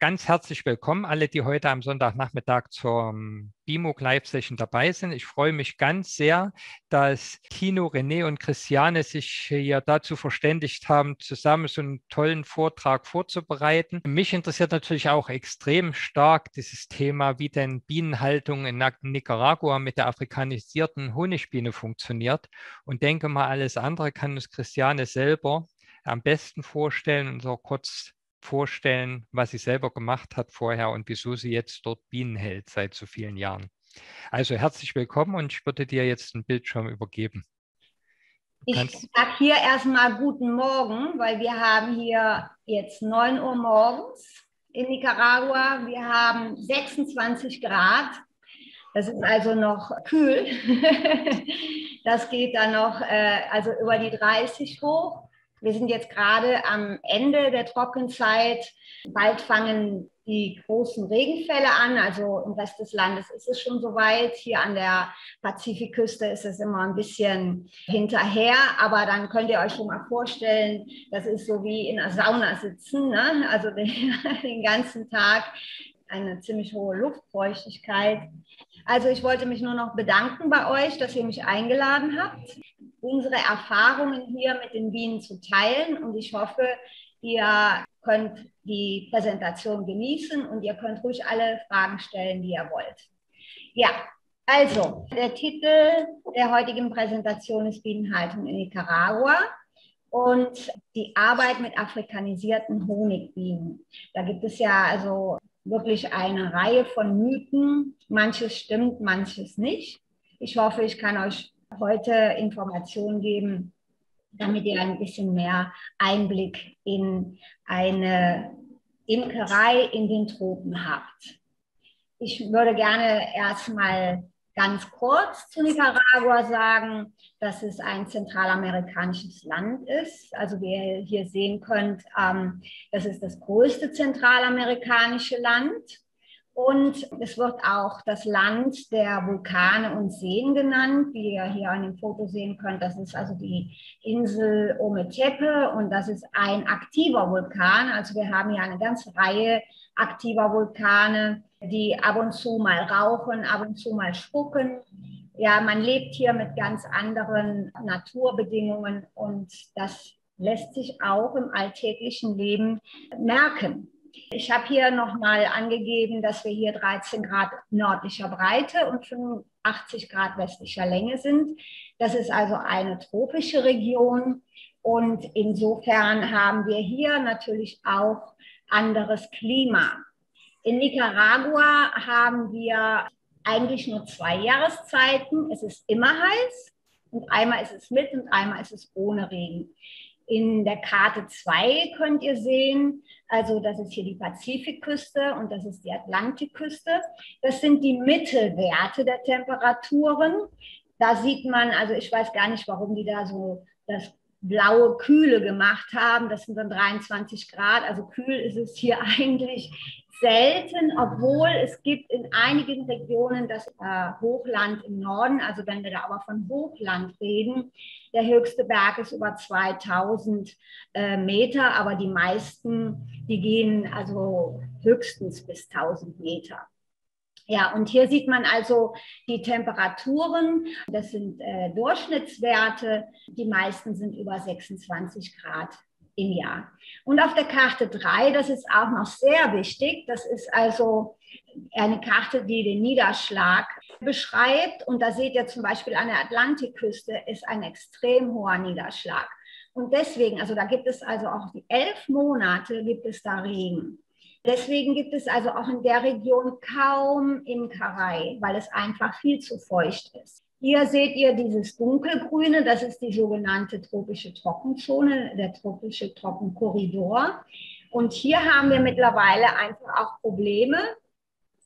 ganz herzlich willkommen, alle, die heute am Sonntagnachmittag zur BIMOG Live Session dabei sind. Ich freue mich ganz sehr, dass Tino, René und Christiane sich hier dazu verständigt haben, zusammen so einen tollen Vortrag vorzubereiten. Mich interessiert natürlich auch extrem stark dieses Thema, wie denn Bienenhaltung in Nicaragua mit der afrikanisierten Honigbiene funktioniert. Und denke mal, alles andere kann uns Christiane selber am besten vorstellen und so kurz vorstellen, was sie selber gemacht hat vorher und wieso sie jetzt dort Bienen hält seit so vielen Jahren. Also herzlich willkommen und ich würde dir jetzt den Bildschirm übergeben. Ich sage hier erstmal guten Morgen, weil wir haben hier jetzt 9 Uhr morgens in Nicaragua. Wir haben 26 Grad. Das ist also noch kühl. Das geht dann noch äh, also über die 30 hoch. Wir sind jetzt gerade am Ende der Trockenzeit. Bald fangen die großen Regenfälle an. Also im Rest des Landes ist es schon soweit. Hier an der Pazifikküste ist es immer ein bisschen hinterher. Aber dann könnt ihr euch schon mal vorstellen, das ist so wie in einer Sauna sitzen. Ne? Also den, den ganzen Tag eine ziemlich hohe Luftfeuchtigkeit. Also ich wollte mich nur noch bedanken bei euch, dass ihr mich eingeladen habt unsere Erfahrungen hier mit den Bienen zu teilen. Und ich hoffe, ihr könnt die Präsentation genießen und ihr könnt ruhig alle Fragen stellen, die ihr wollt. Ja, also der Titel der heutigen Präsentation ist Bienenhaltung in Nicaragua und die Arbeit mit afrikanisierten Honigbienen. Da gibt es ja also wirklich eine Reihe von Mythen. Manches stimmt, manches nicht. Ich hoffe, ich kann euch heute Informationen geben, damit ihr ein bisschen mehr Einblick in eine Imkerei in den Tropen habt. Ich würde gerne erstmal ganz kurz zu Nicaragua sagen, dass es ein zentralamerikanisches Land ist. Also wie ihr hier sehen könnt, ähm, das ist das größte zentralamerikanische Land. Und es wird auch das Land der Vulkane und Seen genannt, wie ihr hier an dem Foto sehen könnt. Das ist also die Insel Ometepe und das ist ein aktiver Vulkan. Also wir haben hier eine ganze Reihe aktiver Vulkane, die ab und zu mal rauchen, ab und zu mal spucken. Ja, man lebt hier mit ganz anderen Naturbedingungen und das lässt sich auch im alltäglichen Leben merken. Ich habe hier nochmal angegeben, dass wir hier 13 Grad nördlicher Breite und 85 Grad westlicher Länge sind. Das ist also eine tropische Region. Und insofern haben wir hier natürlich auch anderes Klima. In Nicaragua haben wir eigentlich nur zwei Jahreszeiten. Es ist immer heiß und einmal ist es mit und einmal ist es ohne Regen. In der Karte 2 könnt ihr sehen, also das ist hier die Pazifikküste und das ist die Atlantikküste. Das sind die Mittelwerte der Temperaturen. Da sieht man, also ich weiß gar nicht, warum die da so das blaue Kühle gemacht haben. Das sind dann 23 Grad. Also kühl ist es hier eigentlich selten, obwohl es gibt in einigen Regionen das äh, Hochland im Norden, also wenn wir da aber von Hochland reden, der höchste Berg ist über 2000 äh, Meter, aber die meisten, die gehen also höchstens bis 1000 Meter. Ja, und hier sieht man also die Temperaturen. Das sind äh, Durchschnittswerte. Die meisten sind über 26 Grad im Jahr. Und auf der Karte 3, das ist auch noch sehr wichtig, das ist also eine Karte, die den Niederschlag beschreibt. Und da seht ihr zum Beispiel an der Atlantikküste ist ein extrem hoher Niederschlag. Und deswegen, also da gibt es also auch die elf Monate, gibt es da Regen. Deswegen gibt es also auch in der Region kaum Imkerei, weil es einfach viel zu feucht ist. Hier seht ihr dieses dunkelgrüne, das ist die sogenannte tropische Trockenzone, der tropische Trockenkorridor. Und hier haben wir mittlerweile einfach auch Probleme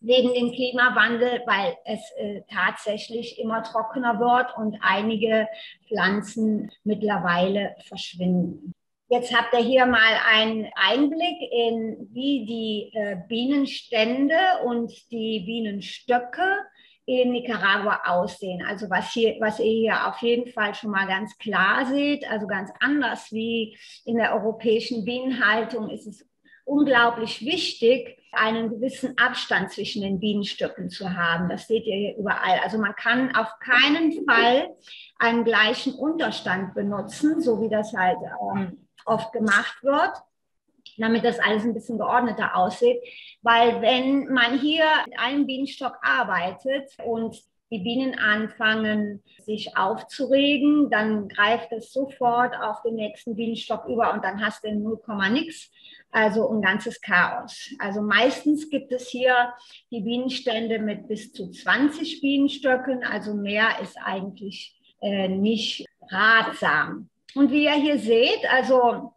wegen dem Klimawandel, weil es äh, tatsächlich immer trockener wird und einige Pflanzen mittlerweile verschwinden. Jetzt habt ihr hier mal einen Einblick in, wie die äh, Bienenstände und die Bienenstöcke in Nicaragua aussehen. Also was hier, was ihr hier auf jeden Fall schon mal ganz klar seht, also ganz anders wie in der europäischen Bienenhaltung, ist es unglaublich wichtig, einen gewissen Abstand zwischen den Bienenstöcken zu haben. Das seht ihr hier überall. Also man kann auf keinen Fall einen gleichen Unterstand benutzen, so wie das halt ähm, oft gemacht wird damit das alles ein bisschen geordneter aussieht. Weil wenn man hier mit einem Bienenstock arbeitet und die Bienen anfangen, sich aufzuregen, dann greift es sofort auf den nächsten Bienenstock über und dann hast du 0, nix, also ein ganzes Chaos. Also meistens gibt es hier die Bienenstände mit bis zu 20 Bienenstöcken, also mehr ist eigentlich äh, nicht ratsam. Und wie ihr hier seht, also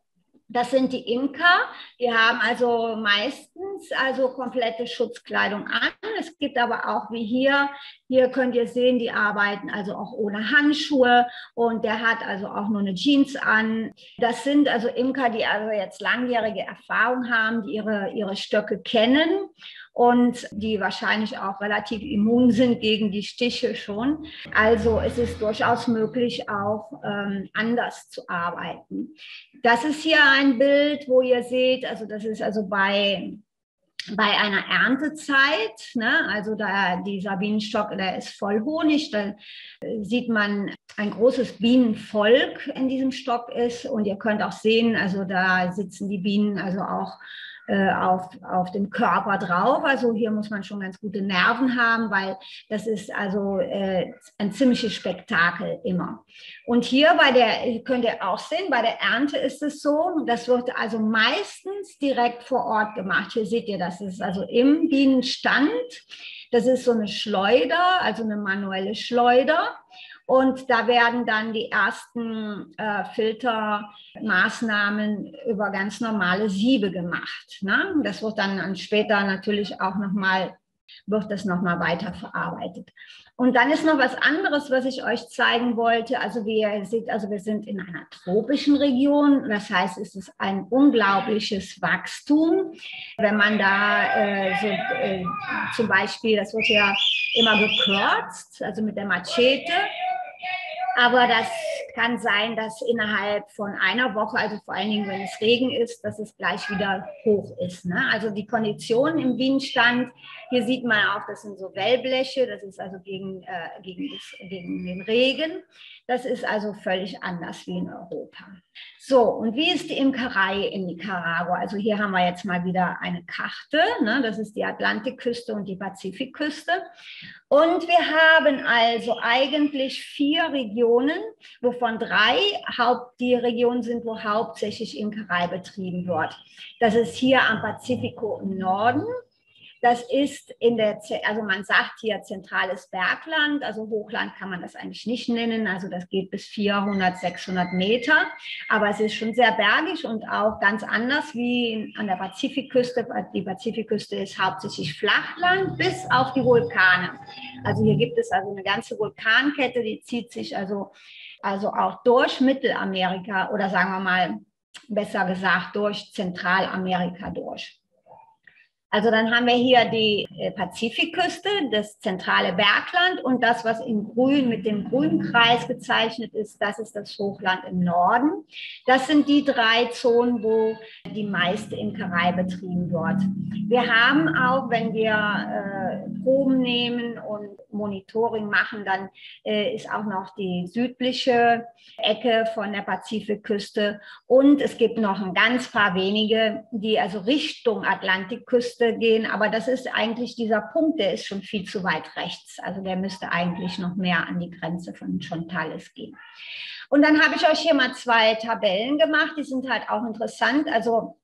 das sind die Imker. Die haben also meistens also komplette Schutzkleidung an. Es gibt aber auch wie hier, hier könnt ihr sehen, die arbeiten also auch ohne Handschuhe und der hat also auch nur eine Jeans an. Das sind also Imker, die also jetzt langjährige Erfahrung haben, die ihre, ihre Stöcke kennen und die wahrscheinlich auch relativ immun sind gegen die Stiche schon. Also es ist durchaus möglich, auch ähm, anders zu arbeiten. Das ist hier ein Bild, wo ihr seht, also das ist also bei bei einer Erntezeit, ne, also da dieser Bienenstock, der ist voll Honig, da sieht man ein großes Bienenvolk in diesem Stock ist und ihr könnt auch sehen, also da sitzen die Bienen also auch äh, auf, auf dem Körper drauf. Also hier muss man schon ganz gute Nerven haben, weil das ist also äh, ein ziemliches Spektakel immer. Und hier bei der, könnt ihr auch sehen, bei der Ernte ist es so, das wird also meistens direkt vor Ort gemacht. Hier seht ihr, das ist also im Bienenstand. Das ist so eine Schleuder, also eine manuelle Schleuder. Und da werden dann die ersten äh, Filtermaßnahmen über ganz normale Siebe gemacht. Ne? Das wird dann später natürlich auch nochmal, wird das nochmal weiter verarbeitet. Und dann ist noch was anderes, was ich euch zeigen wollte. Also wie ihr seht, also wir sind in einer tropischen Region. Das heißt, es ist ein unglaubliches Wachstum. Wenn man da äh, so, äh, zum Beispiel, das wird ja immer gekürzt, also mit der Machete. Aber das kann sein, dass innerhalb von einer Woche, also vor allen Dingen, wenn es Regen ist, dass es gleich wieder hoch ist. Ne? Also die Konditionen im Bienenstand, hier sieht man auch, das sind so Wellbleche, das ist also gegen, äh, gegen, das, gegen den Regen. Das ist also völlig anders wie in Europa. So, und wie ist die Imkerei in Nicaragua? Also hier haben wir jetzt mal wieder eine Karte. Ne? Das ist die Atlantikküste und die Pazifikküste. Und wir haben also eigentlich vier Regionen, wovon drei Haupt, die Regionen sind, wo hauptsächlich Imkerei betrieben wird. Das ist hier am Pazifiko im Norden. Das ist in der, also man sagt hier zentrales Bergland, also Hochland kann man das eigentlich nicht nennen, also das geht bis 400, 600 Meter, aber es ist schon sehr bergig und auch ganz anders wie an der Pazifikküste. Die Pazifikküste ist hauptsächlich Flachland bis auf die Vulkane. Also hier gibt es also eine ganze Vulkankette, die zieht sich also, also auch durch Mittelamerika oder sagen wir mal besser gesagt durch Zentralamerika durch. Also dann haben wir hier die äh, Pazifikküste, das zentrale Bergland und das, was in grün mit dem grünen Kreis gezeichnet ist, das ist das Hochland im Norden. Das sind die drei Zonen, wo die meiste Imkerei betrieben wird. Wir haben auch, wenn wir äh, Proben nehmen und Monitoring machen, dann äh, ist auch noch die südliche Ecke von der Pazifikküste und es gibt noch ein ganz paar wenige, die also Richtung Atlantikküste gehen, aber das ist eigentlich dieser Punkt, der ist schon viel zu weit rechts. Also der müsste eigentlich noch mehr an die Grenze von Chontales gehen. Und dann habe ich euch hier mal zwei Tabellen gemacht, die sind halt auch interessant. Also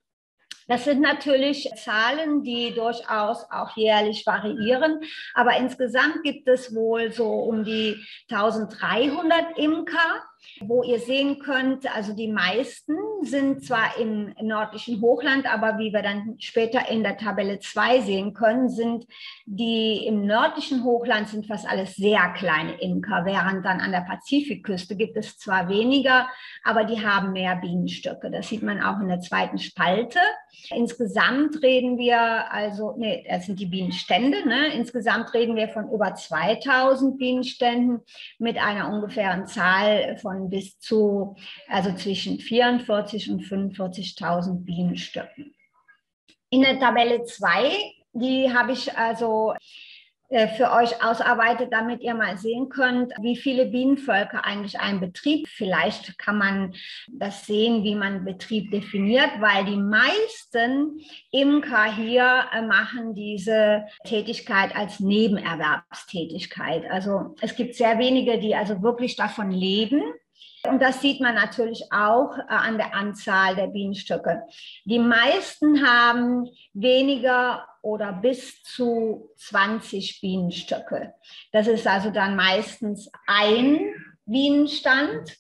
das sind natürlich Zahlen, die durchaus auch jährlich variieren, aber insgesamt gibt es wohl so um die 1300 Imker wo ihr sehen könnt, also die meisten sind zwar im nördlichen Hochland, aber wie wir dann später in der Tabelle 2 sehen können, sind die im nördlichen Hochland sind fast alles sehr kleine Imker, während dann an der Pazifikküste gibt es zwar weniger, aber die haben mehr Bienenstöcke. Das sieht man auch in der zweiten Spalte. Insgesamt reden wir also, nee, das sind die Bienenstände, ne? insgesamt reden wir von über 2000 Bienenständen mit einer ungefähren Zahl von von bis zu, also zwischen 44 und 45.000 Bienenstöcken. In der Tabelle 2, die habe ich also äh, für euch ausarbeitet, damit ihr mal sehen könnt, wie viele Bienenvölker eigentlich ein Betrieb. Vielleicht kann man das sehen, wie man Betrieb definiert, weil die meisten Imker hier äh, machen diese Tätigkeit als Nebenerwerbstätigkeit. Also es gibt sehr wenige, die also wirklich davon leben. Und das sieht man natürlich auch äh, an der Anzahl der Bienenstöcke. Die meisten haben weniger oder bis zu 20 Bienenstöcke. Das ist also dann meistens ein Bienenstand.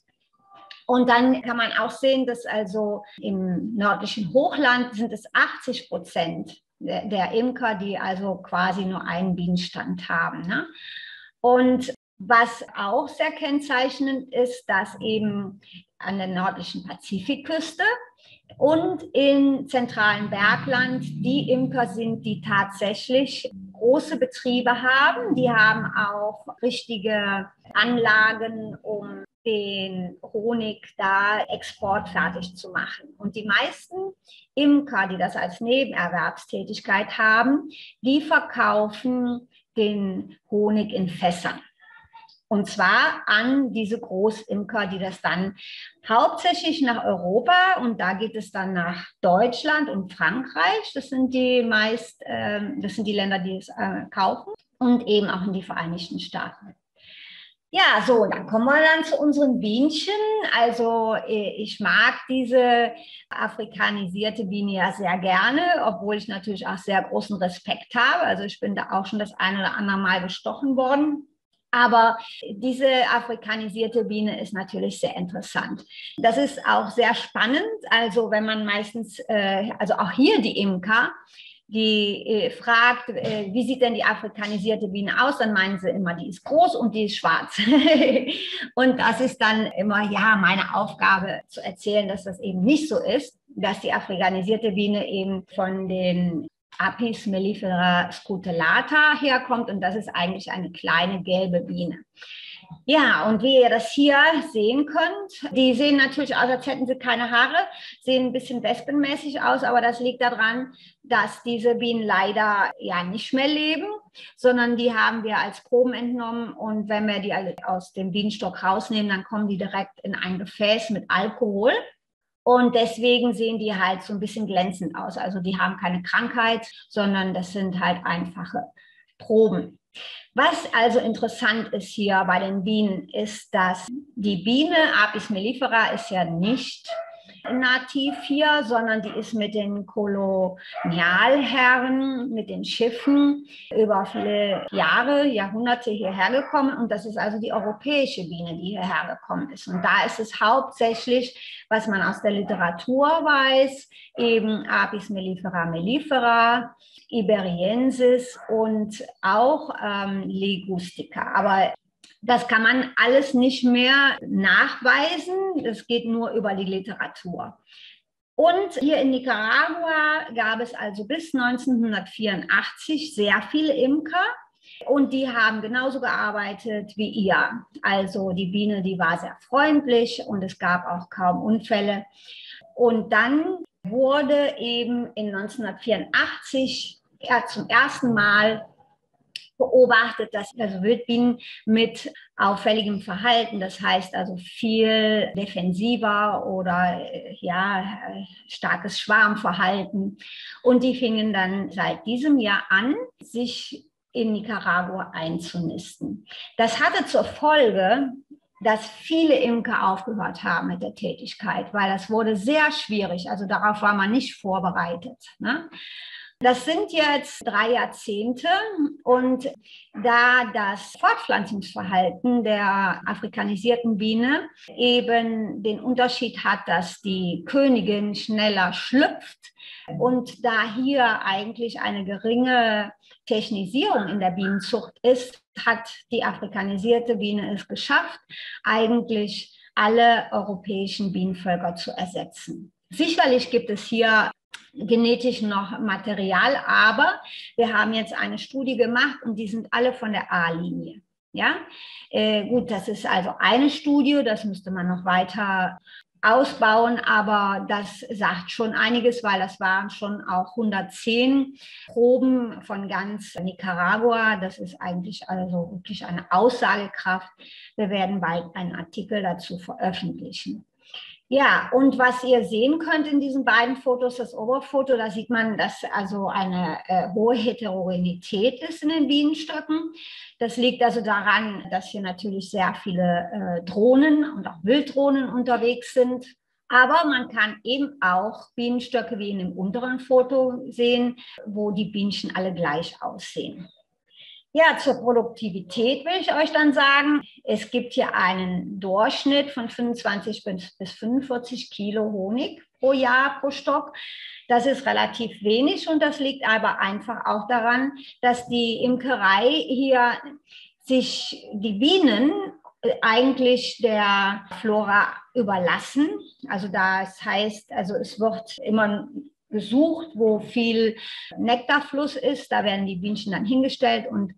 Und dann kann man auch sehen, dass also im nördlichen Hochland sind es 80 Prozent der Imker, die also quasi nur einen Bienenstand haben. Ne? Und was auch sehr kennzeichnend ist, dass eben an der nördlichen Pazifikküste und im zentralen Bergland die Imker sind, die tatsächlich große Betriebe haben. Die haben auch richtige Anlagen, um den Honig da exportfertig zu machen. Und die meisten Imker, die das als Nebenerwerbstätigkeit haben, die verkaufen den Honig in Fässern. Und zwar an diese Großimker, die das dann hauptsächlich nach Europa und da geht es dann nach Deutschland und Frankreich. Das sind die meist, äh, das sind die Länder, die es äh, kaufen und eben auch in die Vereinigten Staaten. Ja, so, dann kommen wir dann zu unseren Bienchen. Also äh, ich mag diese afrikanisierte Biene ja sehr gerne, obwohl ich natürlich auch sehr großen Respekt habe. Also ich bin da auch schon das eine oder andere Mal gestochen worden. Aber diese afrikanisierte Biene ist natürlich sehr interessant. Das ist auch sehr spannend. Also wenn man meistens, äh, also auch hier die Imker, die äh, fragt, äh, wie sieht denn die afrikanisierte Biene aus, dann meinen sie immer, die ist groß und die ist schwarz. und das ist dann immer, ja, meine Aufgabe zu erzählen, dass das eben nicht so ist, dass die afrikanisierte Biene eben von den Apis mellifera scutellata herkommt und das ist eigentlich eine kleine gelbe Biene. Ja, und wie ihr das hier sehen könnt, die sehen natürlich aus, als hätten sie keine Haare, sehen ein bisschen wespenmäßig aus, aber das liegt daran, dass diese Bienen leider ja nicht mehr leben, sondern die haben wir als Proben entnommen und wenn wir die aus dem Bienenstock rausnehmen, dann kommen die direkt in ein Gefäß mit Alkohol. Und deswegen sehen die halt so ein bisschen glänzend aus. Also die haben keine Krankheit, sondern das sind halt einfache Proben. Was also interessant ist hier bei den Bienen, ist, dass die Biene Apis mellifera ist ja nicht nativ hier, sondern die ist mit den Kolonialherren, mit den Schiffen über viele Jahre, Jahrhunderte hierher gekommen. Und das ist also die europäische Biene, die hierher gekommen ist. Und da ist es hauptsächlich, was man aus der Literatur weiß, eben Apis mellifera mellifera, Iberiensis und auch ähm, Ligustica. Aber das kann man alles nicht mehr nachweisen. Das geht nur über die Literatur. Und hier in Nicaragua gab es also bis 1984 sehr viele Imker. Und die haben genauso gearbeitet wie ihr. Also die Biene, die war sehr freundlich und es gab auch kaum Unfälle. Und dann wurde eben in 1984 ja, zum ersten Mal beobachtet, dass also Wildbienen mit auffälligem Verhalten, das heißt also viel defensiver oder ja starkes Schwarmverhalten und die fingen dann seit diesem Jahr an, sich in Nicaragua einzunisten. Das hatte zur Folge, dass viele Imker aufgehört haben mit der Tätigkeit, weil das wurde sehr schwierig. Also darauf war man nicht vorbereitet. Ne? Das sind jetzt drei Jahrzehnte und da das Fortpflanzungsverhalten der afrikanisierten Biene eben den Unterschied hat, dass die Königin schneller schlüpft und da hier eigentlich eine geringe Technisierung in der Bienenzucht ist, hat die afrikanisierte Biene es geschafft, eigentlich alle europäischen Bienenvölker zu ersetzen. Sicherlich gibt es hier genetisch noch Material, aber wir haben jetzt eine Studie gemacht und die sind alle von der A-Linie. Ja, äh, gut, das ist also eine Studie, das müsste man noch weiter ausbauen, aber das sagt schon einiges, weil das waren schon auch 110 Proben von ganz Nicaragua. Das ist eigentlich also wirklich eine Aussagekraft. Wir werden bald einen Artikel dazu veröffentlichen. Ja, und was ihr sehen könnt in diesen beiden Fotos, das Oberfoto, da sieht man, dass also eine äh, hohe Heterogenität ist in den Bienenstöcken. Das liegt also daran, dass hier natürlich sehr viele äh, Drohnen und auch Wilddrohnen unterwegs sind. Aber man kann eben auch Bienenstöcke wie in dem unteren Foto sehen, wo die Bienchen alle gleich aussehen. Ja, zur Produktivität will ich euch dann sagen, es gibt hier einen Durchschnitt von 25 bis 45 Kilo Honig pro Jahr pro Stock. Das ist relativ wenig und das liegt aber einfach auch daran, dass die Imkerei hier sich die Bienen eigentlich der Flora überlassen. Also das heißt, also es wird immer gesucht, wo viel Nektarfluss ist. Da werden die Bienchen dann hingestellt und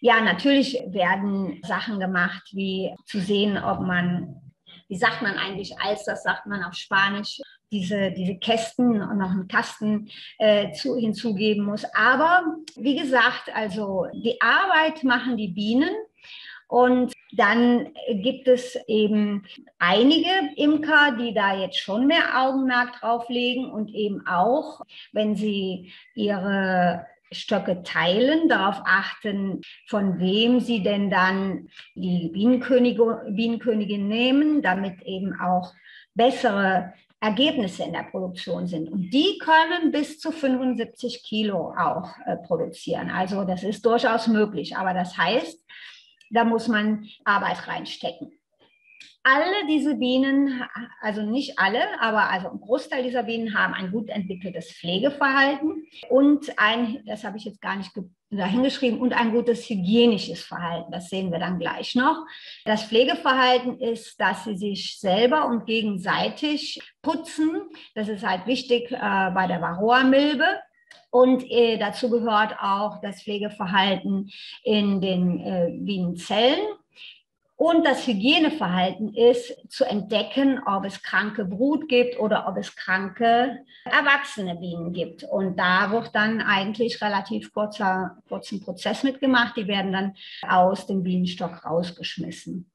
ja, natürlich werden Sachen gemacht, wie zu sehen, ob man, wie sagt man eigentlich als, das sagt man auf Spanisch, diese, diese Kästen und noch einen Kasten äh, zu, hinzugeben muss. Aber wie gesagt, also die Arbeit machen die Bienen und dann gibt es eben einige Imker, die da jetzt schon mehr Augenmerk drauf legen und eben auch, wenn sie ihre Stöcke teilen, darauf achten, von wem sie denn dann die Bienenkönige, Bienenkönigin nehmen, damit eben auch bessere Ergebnisse in der Produktion sind. Und die können bis zu 75 Kilo auch äh, produzieren. Also das ist durchaus möglich. Aber das heißt, da muss man Arbeit reinstecken. Alle diese Bienen, also nicht alle, aber also ein Großteil dieser Bienen haben ein gut entwickeltes Pflegeverhalten und ein, das habe ich jetzt gar nicht dahingeschrieben, und ein gutes hygienisches Verhalten. Das sehen wir dann gleich noch. Das Pflegeverhalten ist, dass sie sich selber und gegenseitig putzen. Das ist halt wichtig äh, bei der Varroa-Milbe. Und äh, dazu gehört auch das Pflegeverhalten in den äh, Bienenzellen. Und das Hygieneverhalten ist zu entdecken, ob es kranke Brut gibt oder ob es kranke erwachsene Bienen gibt. Und da wird dann eigentlich relativ kurzer, kurzen Prozess mitgemacht. Die werden dann aus dem Bienenstock rausgeschmissen.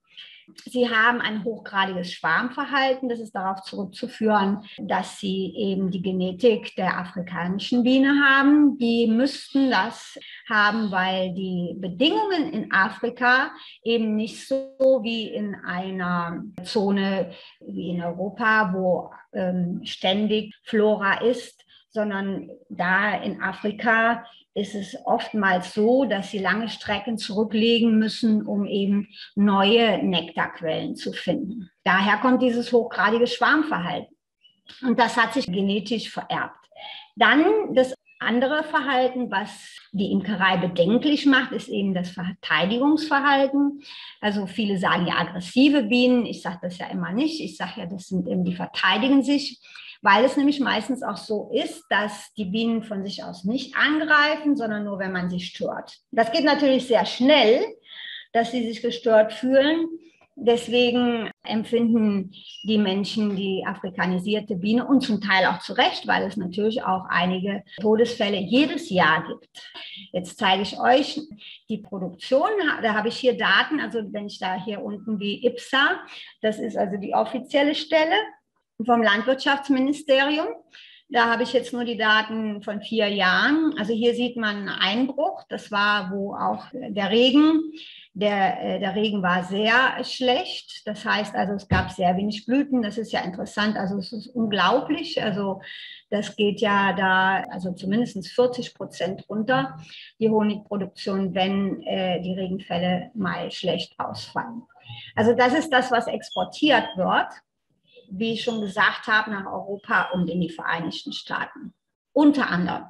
Sie haben ein hochgradiges Schwarmverhalten. Das ist darauf zurückzuführen, dass sie eben die Genetik der afrikanischen Biene haben. Die müssten das haben, weil die Bedingungen in Afrika eben nicht so wie in einer Zone wie in Europa, wo ähm, ständig Flora ist, sondern da in Afrika ist es oftmals so, dass sie lange Strecken zurücklegen müssen, um eben neue Nektarquellen zu finden. Daher kommt dieses hochgradige Schwarmverhalten. Und das hat sich genetisch vererbt. Dann das andere Verhalten, was die Imkerei bedenklich macht, ist eben das Verteidigungsverhalten. Also viele sagen ja aggressive Bienen. Ich sage das ja immer nicht. Ich sage ja, das sind eben die verteidigen sich weil es nämlich meistens auch so ist, dass die Bienen von sich aus nicht angreifen, sondern nur, wenn man sie stört. Das geht natürlich sehr schnell, dass sie sich gestört fühlen. Deswegen empfinden die Menschen die afrikanisierte Biene und zum Teil auch zu Recht, weil es natürlich auch einige Todesfälle jedes Jahr gibt. Jetzt zeige ich euch die Produktion. Da habe ich hier Daten, also wenn ich da hier unten wie IPSA, das ist also die offizielle Stelle, vom Landwirtschaftsministerium. Da habe ich jetzt nur die Daten von vier Jahren. Also hier sieht man einen Einbruch. Das war, wo auch der Regen, der, äh, der Regen war sehr schlecht. Das heißt also, es gab sehr wenig Blüten. Das ist ja interessant. Also es ist unglaublich. Also das geht ja da, also zumindest 40 Prozent runter, die Honigproduktion, wenn äh, die Regenfälle mal schlecht ausfallen. Also das ist das, was exportiert wird wie ich schon gesagt habe, nach Europa und in die Vereinigten Staaten. Unter anderem.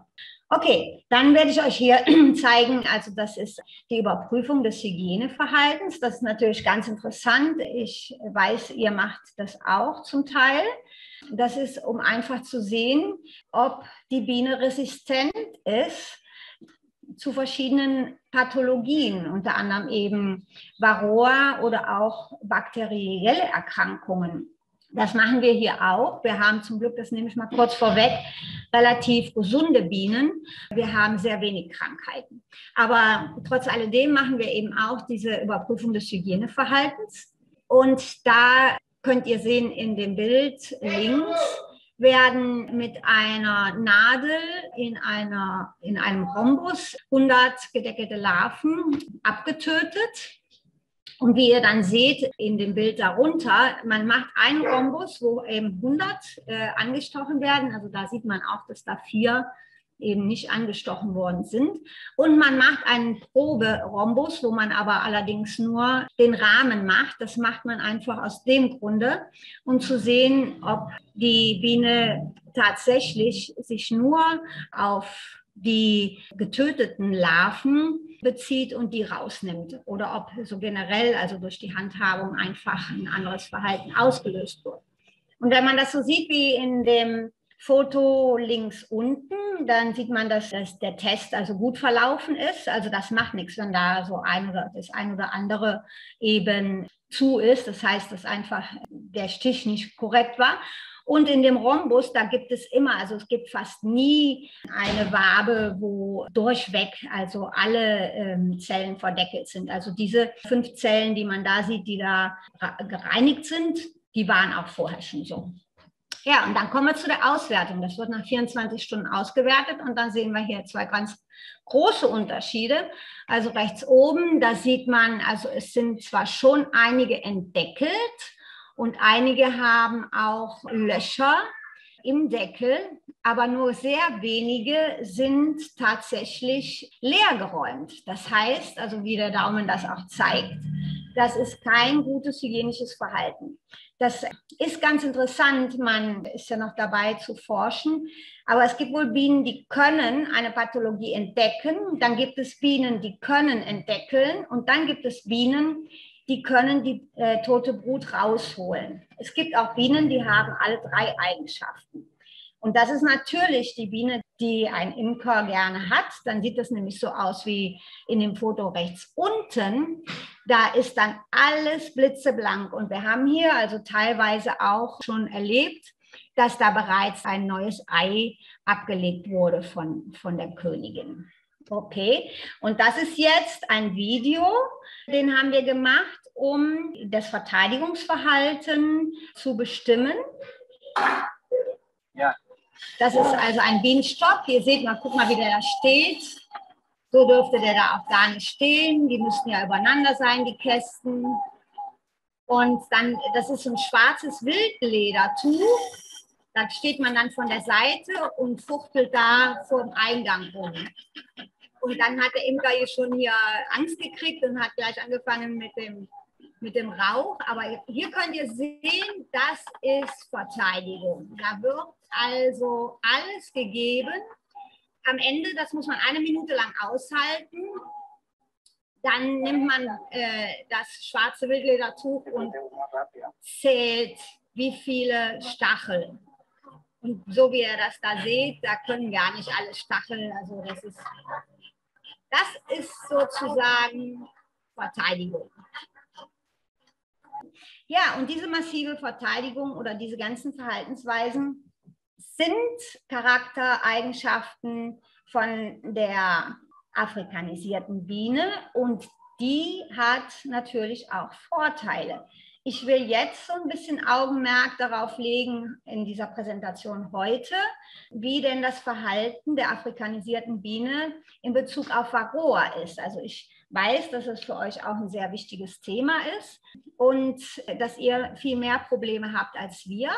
Okay, dann werde ich euch hier zeigen, also das ist die Überprüfung des Hygieneverhaltens. Das ist natürlich ganz interessant. Ich weiß, ihr macht das auch zum Teil. Das ist, um einfach zu sehen, ob die Biene resistent ist zu verschiedenen Pathologien, unter anderem eben Varroa oder auch bakterielle Erkrankungen. Das machen wir hier auch. Wir haben zum Glück, das nehme ich mal kurz vorweg, relativ gesunde Bienen. Wir haben sehr wenig Krankheiten. Aber trotz alledem machen wir eben auch diese Überprüfung des Hygieneverhaltens. Und da könnt ihr sehen in dem Bild links, werden mit einer Nadel in, einer, in einem Rhombus 100 gedeckelte Larven abgetötet. Und wie ihr dann seht in dem Bild darunter, man macht einen Rhombus, wo eben 100 äh, angestochen werden. Also da sieht man auch, dass da vier eben nicht angestochen worden sind. Und man macht einen Probe-Rhombus, wo man aber allerdings nur den Rahmen macht. Das macht man einfach aus dem Grunde, um zu sehen, ob die Biene tatsächlich sich nur auf die getöteten Larven bezieht und die rausnimmt oder ob so generell, also durch die Handhabung einfach ein anderes Verhalten ausgelöst wird. Und wenn man das so sieht wie in dem Foto links unten, dann sieht man, dass, dass der Test also gut verlaufen ist. Also das macht nichts, wenn da so ein oder das ein oder andere eben zu ist. Das heißt, dass einfach der Stich nicht korrekt war. Und in dem Rhombus, da gibt es immer, also es gibt fast nie eine Wabe, wo durchweg, also alle ähm, Zellen verdeckelt sind. Also diese fünf Zellen, die man da sieht, die da gereinigt sind, die waren auch vorher schon so. Ja, und dann kommen wir zu der Auswertung. Das wird nach 24 Stunden ausgewertet und dann sehen wir hier zwei ganz große Unterschiede. Also rechts oben, da sieht man, also es sind zwar schon einige entdeckelt und einige haben auch Löcher im Deckel, aber nur sehr wenige sind tatsächlich leergeräumt. Das heißt, also wie der Daumen das auch zeigt, das ist kein gutes hygienisches Verhalten. Das ist ganz interessant. Man ist ja noch dabei zu forschen. Aber es gibt wohl Bienen, die können eine Pathologie entdecken. Dann gibt es Bienen, die können entdecken. Und dann gibt es Bienen, die können die äh, tote Brut rausholen. Es gibt auch Bienen, die haben alle drei Eigenschaften. Und das ist natürlich die Biene, die ein Imker gerne hat. Dann sieht das nämlich so aus wie in dem Foto rechts unten. Da ist dann alles blitzeblank. Und wir haben hier also teilweise auch schon erlebt, dass da bereits ein neues Ei abgelegt wurde von, von der Königin. Okay, und das ist jetzt ein Video, den haben wir gemacht, um das Verteidigungsverhalten zu bestimmen. Ja. Das ist also ein Bienenstock. Ihr seht mal, guck mal, wie der da steht. So dürfte der da auch gar nicht stehen. Die müssten ja übereinander sein, die Kästen. Und dann, das ist ein schwarzes Wildledertuch. Da steht man dann von der Seite und fuchtelt da vor dem Eingang rum. Und dann hat der Imker schon hier Angst gekriegt und hat gleich angefangen mit dem, mit dem Rauch. Aber hier könnt ihr sehen, das ist Verteidigung. Da wird also alles gegeben. Am Ende, das muss man eine Minute lang aushalten. Dann nimmt man äh, das schwarze Wildledertuch und zählt, wie viele Stacheln. Und so wie ihr das da seht, da können gar nicht alle Stacheln, also das ist, das ist sozusagen Verteidigung. Ja, und diese massive Verteidigung oder diese ganzen Verhaltensweisen sind Charaktereigenschaften von der afrikanisierten Biene und die hat natürlich auch Vorteile. Ich will jetzt so ein bisschen Augenmerk darauf legen in dieser Präsentation heute, wie denn das Verhalten der afrikanisierten Biene in Bezug auf Varroa ist. Also ich weiß, dass es für euch auch ein sehr wichtiges Thema ist und dass ihr viel mehr Probleme habt als wir.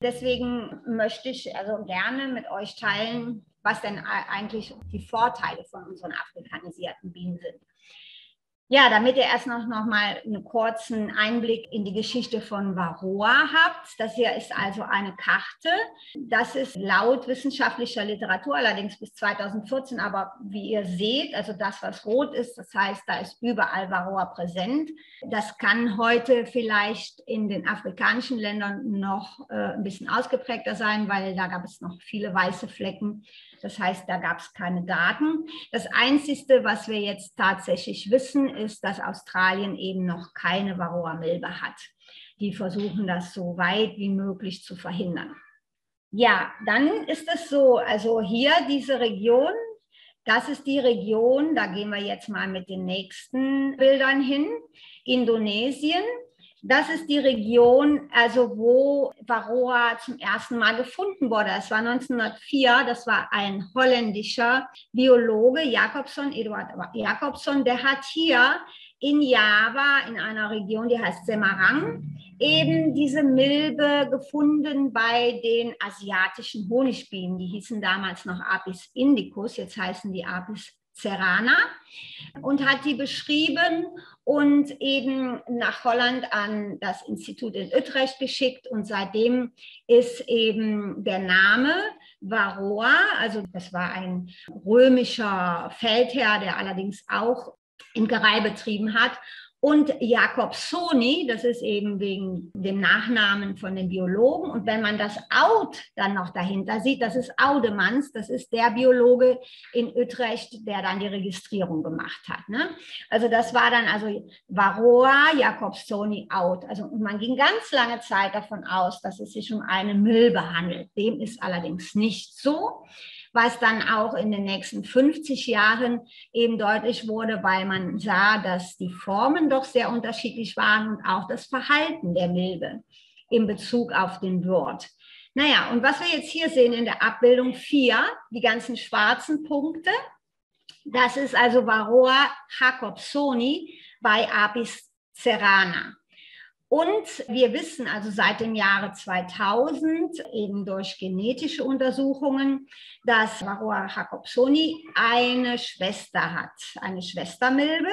Deswegen möchte ich also gerne mit euch teilen, was denn eigentlich die Vorteile von unseren afrikanisierten Bienen sind. Ja, damit ihr erst noch, noch mal einen kurzen Einblick in die Geschichte von Varroa habt. Das hier ist also eine Karte. Das ist laut wissenschaftlicher Literatur, allerdings bis 2014, aber wie ihr seht, also das, was rot ist, das heißt, da ist überall Varroa präsent. Das kann heute vielleicht in den afrikanischen Ländern noch äh, ein bisschen ausgeprägter sein, weil da gab es noch viele weiße Flecken. Das heißt, da gab es keine Daten. Das Einzige, was wir jetzt tatsächlich wissen, ist, dass Australien eben noch keine Varroa-Milbe hat. die versuchen das so weit wie möglich zu verhindern. Ja, dann ist es so, also hier diese Region, das ist die Region, da gehen wir jetzt mal mit den nächsten Bildern hin, Indonesien. Das ist die Region, also wo Varroa zum ersten Mal gefunden wurde. Es war 1904, das war ein holländischer Biologe, Jacobson, Eduard Jacobson, der hat hier in Java, in einer Region, die heißt Semarang, eben diese Milbe gefunden bei den asiatischen Honigbienen. Die hießen damals noch Apis indicus, jetzt heißen die Apis cerana und hat die beschrieben und eben nach Holland an das Institut in Utrecht geschickt und seitdem ist eben der Name Varroa, also das war ein römischer Feldherr, der allerdings auch Imkerei betrieben hat. Und Jakobsoni, das ist eben wegen dem Nachnamen von den Biologen. Und wenn man das Aut dann noch dahinter sieht, das ist Audemanns, das ist der Biologe in Utrecht, der dann die Registrierung gemacht hat. Ne? Also das war dann also Varroa Jakobsoni Aut. Also man ging ganz lange Zeit davon aus, dass es sich um eine Milbe handelt. Dem ist allerdings nicht so was dann auch in den nächsten 50 Jahren eben deutlich wurde, weil man sah, dass die Formen doch sehr unterschiedlich waren und auch das Verhalten der Milbe in Bezug auf den Wirt. Naja, und was wir jetzt hier sehen in der Abbildung 4, die ganzen schwarzen Punkte, das ist also Varroa Jacobsoni bei Apis cerana. Und wir wissen also seit dem Jahre 2000 eben durch genetische Untersuchungen, dass Varroa Jacobsoni eine Schwester hat, eine Schwestermilbe.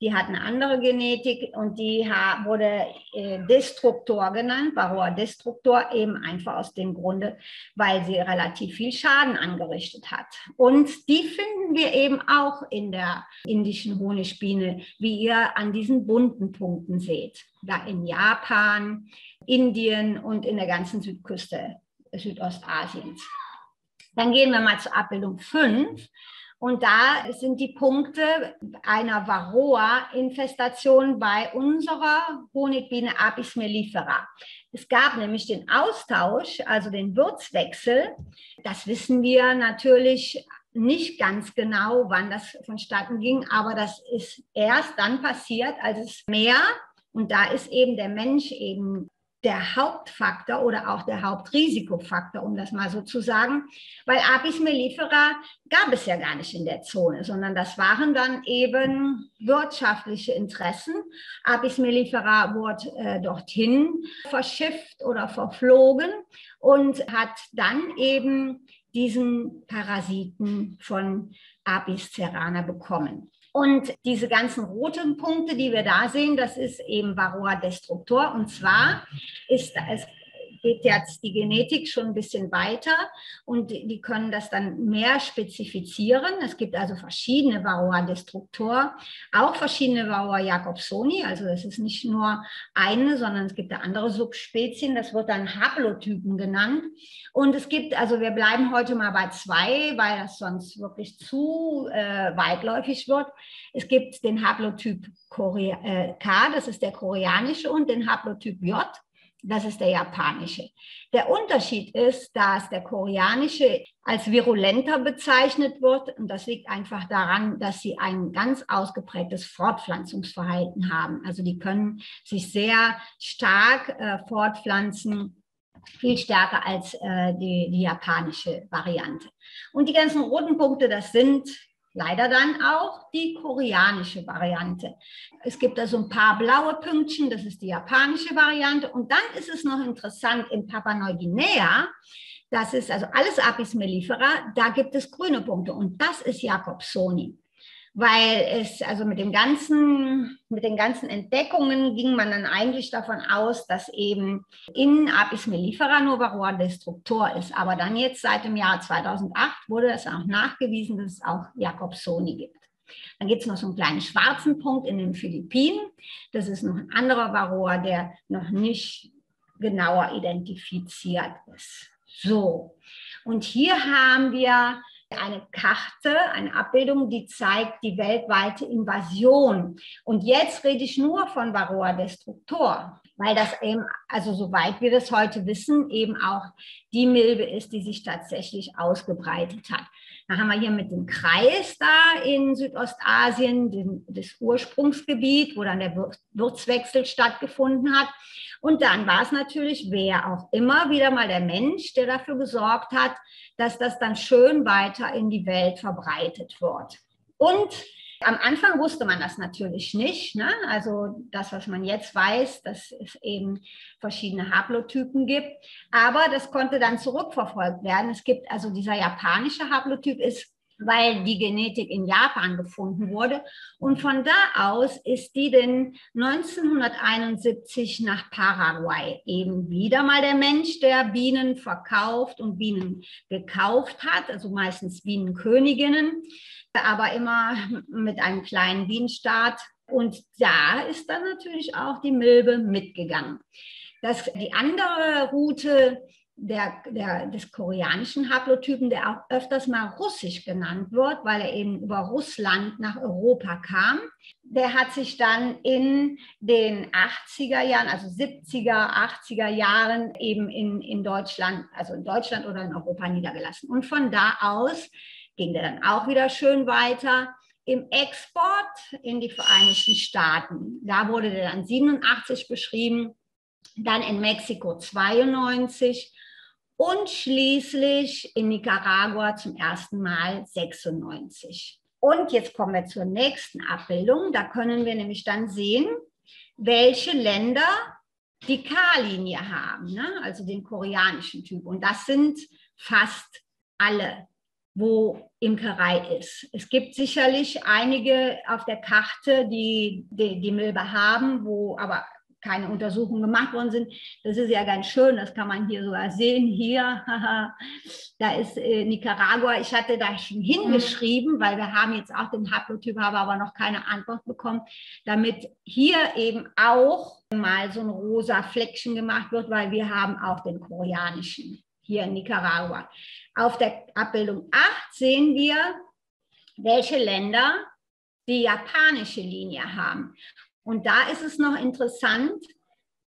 Die hat eine andere Genetik und die wurde äh, Destruktor genannt, Varroa Destruktor, eben einfach aus dem Grunde, weil sie relativ viel Schaden angerichtet hat. Und die finden wir eben auch in der indischen Honigbiene, wie ihr an diesen bunten Punkten seht da in Japan, Indien und in der ganzen Südküste Südostasiens. Dann gehen wir mal zur Abbildung 5. Und da sind die Punkte einer Varroa-Infestation bei unserer Honigbiene Apis mellifera. Es gab nämlich den Austausch, also den Würzwechsel. Das wissen wir natürlich nicht ganz genau, wann das vonstatten ging, aber das ist erst dann passiert, als es mehr und da ist eben der Mensch eben der Hauptfaktor oder auch der Hauptrisikofaktor, um das mal so zu sagen, weil Apis mellifera gab es ja gar nicht in der Zone, sondern das waren dann eben wirtschaftliche Interessen. Apis mellifera wurde äh, dorthin verschifft oder verflogen und hat dann eben diesen Parasiten von Apis cerana bekommen. Und diese ganzen roten Punkte, die wir da sehen, das ist eben Varroa destructor. Und zwar ist es geht jetzt die Genetik schon ein bisschen weiter und die können das dann mehr spezifizieren. Es gibt also verschiedene Varroa destructor, auch verschiedene Varroa jacobsoni. Also es ist nicht nur eine, sondern es gibt andere Subspezien. Das wird dann Haplotypen genannt. Und es gibt, also wir bleiben heute mal bei zwei, weil das sonst wirklich zu äh, weitläufig wird. Es gibt den Haplotyp äh, K, das ist der koreanische, und den Haplotyp J, das ist der japanische. Der Unterschied ist, dass der koreanische als virulenter bezeichnet wird. Und das liegt einfach daran, dass sie ein ganz ausgeprägtes Fortpflanzungsverhalten haben. Also die können sich sehr stark äh, fortpflanzen, viel stärker als äh, die, die japanische Variante. Und die ganzen roten Punkte, das sind Leider dann auch die koreanische Variante. Es gibt da so ein paar blaue Pünktchen, das ist die japanische Variante. Und dann ist es noch interessant in Papua-Neuguinea, das ist also alles Apis mellifera, da gibt es grüne Punkte und das ist Jakobsoni weil es also mit dem ganzen, mit den ganzen Entdeckungen ging man dann eigentlich davon aus, dass eben in Apis mellifera nur Varroa destructor ist. Aber dann jetzt seit dem Jahr 2008 wurde es auch nachgewiesen, dass es auch Jakobsoni gibt. Dann gibt es noch so einen kleinen schwarzen Punkt in den Philippinen. Das ist noch ein anderer Varroa, der noch nicht genauer identifiziert ist. So, und hier haben wir eine Karte, eine Abbildung, die zeigt die weltweite Invasion. Und jetzt rede ich nur von Varroa Destructor, weil das eben, also soweit wir das heute wissen, eben auch die Milbe ist, die sich tatsächlich ausgebreitet hat. Da haben wir hier mit dem Kreis da in Südostasien, dem, das Ursprungsgebiet, wo dann der Wirtswechsel stattgefunden hat. Und dann war es natürlich, wer auch immer, wieder mal der Mensch, der dafür gesorgt hat, dass das dann schön weiter in die Welt verbreitet wird. Und am Anfang wusste man das natürlich nicht. Ne? Also das, was man jetzt weiß, dass es eben verschiedene Haplotypen gibt. Aber das konnte dann zurückverfolgt werden. Es gibt also dieser japanische Haplotyp ist weil die Genetik in Japan gefunden wurde. Und von da aus ist die denn 1971 nach Paraguay. Eben wieder mal der Mensch, der Bienen verkauft und Bienen gekauft hat, also meistens Bienenköniginnen aber immer mit einem kleinen Bienenstaat. Und da ist dann natürlich auch die Milbe mitgegangen. Das, die andere Route der, der, des koreanischen Haplotypen, der auch öfters mal russisch genannt wird, weil er eben über Russland nach Europa kam, der hat sich dann in den 80er Jahren, also 70er, 80er Jahren eben in, in Deutschland, also in Deutschland oder in Europa niedergelassen. Und von da aus ging der dann auch wieder schön weiter im Export in die Vereinigten Staaten. Da wurde der dann 87 beschrieben, dann in Mexiko 92 und schließlich in Nicaragua zum ersten Mal 96. Und jetzt kommen wir zur nächsten Abbildung. Da können wir nämlich dann sehen, welche Länder die K-Linie haben, ne? also den koreanischen Typ. Und das sind fast alle wo Imkerei ist. Es gibt sicherlich einige auf der Karte, die die, die Milbe haben, wo aber keine Untersuchungen gemacht worden sind. Das ist ja ganz schön, das kann man hier sogar sehen. Hier, da ist äh, Nicaragua. Ich hatte da schon hingeschrieben, weil wir haben jetzt auch den Haplotyp, habe aber noch keine Antwort bekommen, damit hier eben auch mal so ein rosa Fleckchen gemacht wird, weil wir haben auch den koreanischen hier in Nicaragua. Auf der Abbildung 8 sehen wir, welche Länder die japanische Linie haben. Und da ist es noch interessant,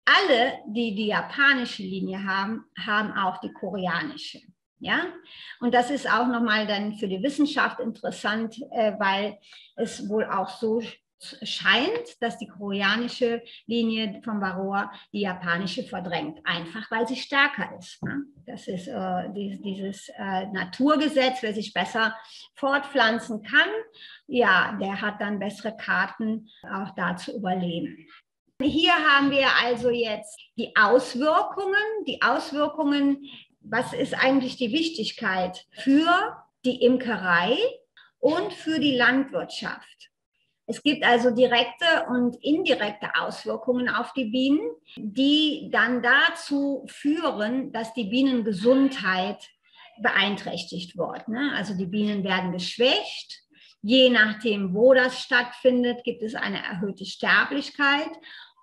alle, die die japanische Linie haben, haben auch die koreanische. Ja, und das ist auch nochmal dann für die Wissenschaft interessant, äh, weil es wohl auch so scheint, dass die koreanische Linie von Varroa die japanische verdrängt, einfach weil sie stärker ist. Ne? Das ist äh, die, dieses äh, Naturgesetz, wer sich besser fortpflanzen kann, ja, der hat dann bessere Karten, auch da zu überleben. Hier haben wir also jetzt die Auswirkungen, die Auswirkungen, was ist eigentlich die Wichtigkeit für die Imkerei und für die Landwirtschaft. Es gibt also direkte und indirekte Auswirkungen auf die Bienen, die dann dazu führen, dass die Bienengesundheit beeinträchtigt wird. Ne? Also die Bienen werden geschwächt. Je nachdem, wo das stattfindet, gibt es eine erhöhte Sterblichkeit.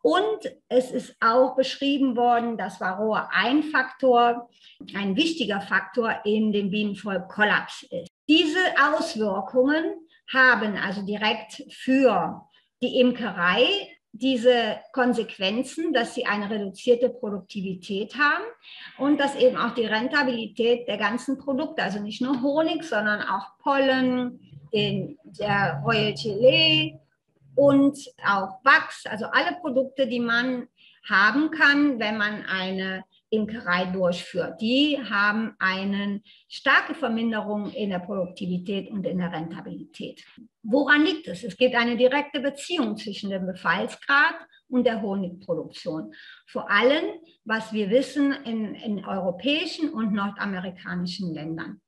Und es ist auch beschrieben worden, dass Varroa ein Faktor, ein wichtiger Faktor in dem Bienenvolk Kollaps ist. Diese Auswirkungen haben also direkt für die Imkerei diese Konsequenzen, dass sie eine reduzierte Produktivität haben und dass eben auch die Rentabilität der ganzen Produkte, also nicht nur Honig, sondern auch Pollen, den, der Royal Gelee und auch Wachs, also alle Produkte, die man haben kann, wenn man eine Imkerei durchführt. Die haben eine starke Verminderung in der Produktivität und in der Rentabilität. Woran liegt es? Es gibt eine direkte Beziehung zwischen dem Befallsgrad und der Honigproduktion. Vor allem, was wir wissen, in, in europäischen und nordamerikanischen Ländern.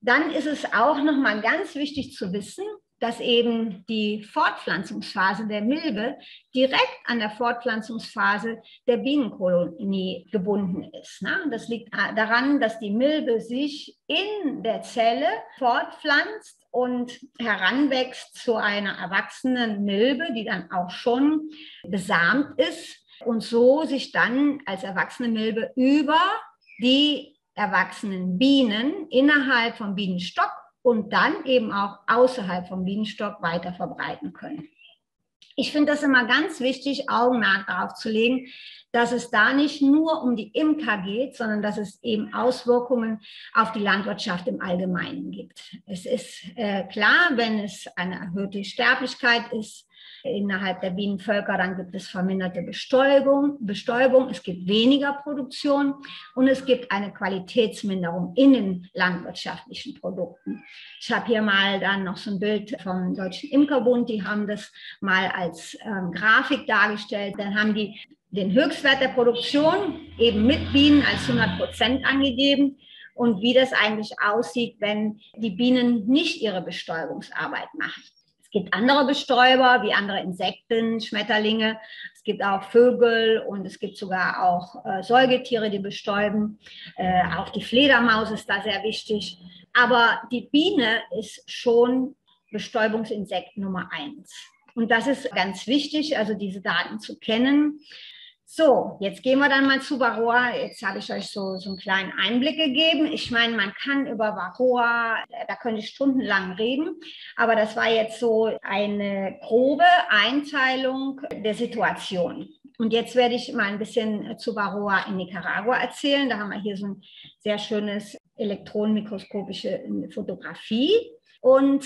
Dann ist es auch nochmal ganz wichtig zu wissen, dass eben die Fortpflanzungsphase der Milbe direkt an der Fortpflanzungsphase der Bienenkolonie gebunden ist. Ne? Das liegt daran, dass die Milbe sich in der Zelle fortpflanzt und heranwächst zu einer erwachsenen Milbe, die dann auch schon besamt ist und so sich dann als erwachsene Milbe über die erwachsenen Bienen innerhalb vom Bienenstock und dann eben auch außerhalb vom Bienenstock weiter verbreiten können. Ich finde das immer ganz wichtig, Augenmerk darauf zu legen, dass es da nicht nur um die Imker geht, sondern dass es eben Auswirkungen auf die Landwirtschaft im Allgemeinen gibt. Es ist äh, klar, wenn es eine erhöhte Sterblichkeit ist, innerhalb der Bienenvölker, dann gibt es verminderte Bestäubung, Bestäubung, es gibt weniger Produktion und es gibt eine Qualitätsminderung in den landwirtschaftlichen Produkten. Ich habe hier mal dann noch so ein Bild vom Deutschen Imkerbund, die haben das mal als ähm, Grafik dargestellt. Dann haben die den Höchstwert der Produktion eben mit Bienen als 100 Prozent angegeben und wie das eigentlich aussieht, wenn die Bienen nicht ihre Bestäubungsarbeit machen. Es gibt andere Bestäuber, wie andere Insekten, Schmetterlinge. Es gibt auch Vögel und es gibt sogar auch äh, Säugetiere, die bestäuben. Äh, auch die Fledermaus ist da sehr wichtig. Aber die Biene ist schon Bestäubungsinsekt Nummer eins. Und das ist ganz wichtig, also diese Daten zu kennen. So, jetzt gehen wir dann mal zu Varroa. Jetzt habe ich euch so, so einen kleinen Einblick gegeben. Ich meine, man kann über Varroa, da könnte ich stundenlang reden, aber das war jetzt so eine grobe Einteilung der Situation. Und jetzt werde ich mal ein bisschen zu Varroa in Nicaragua erzählen. Da haben wir hier so ein sehr schönes elektronenmikroskopische Fotografie. Und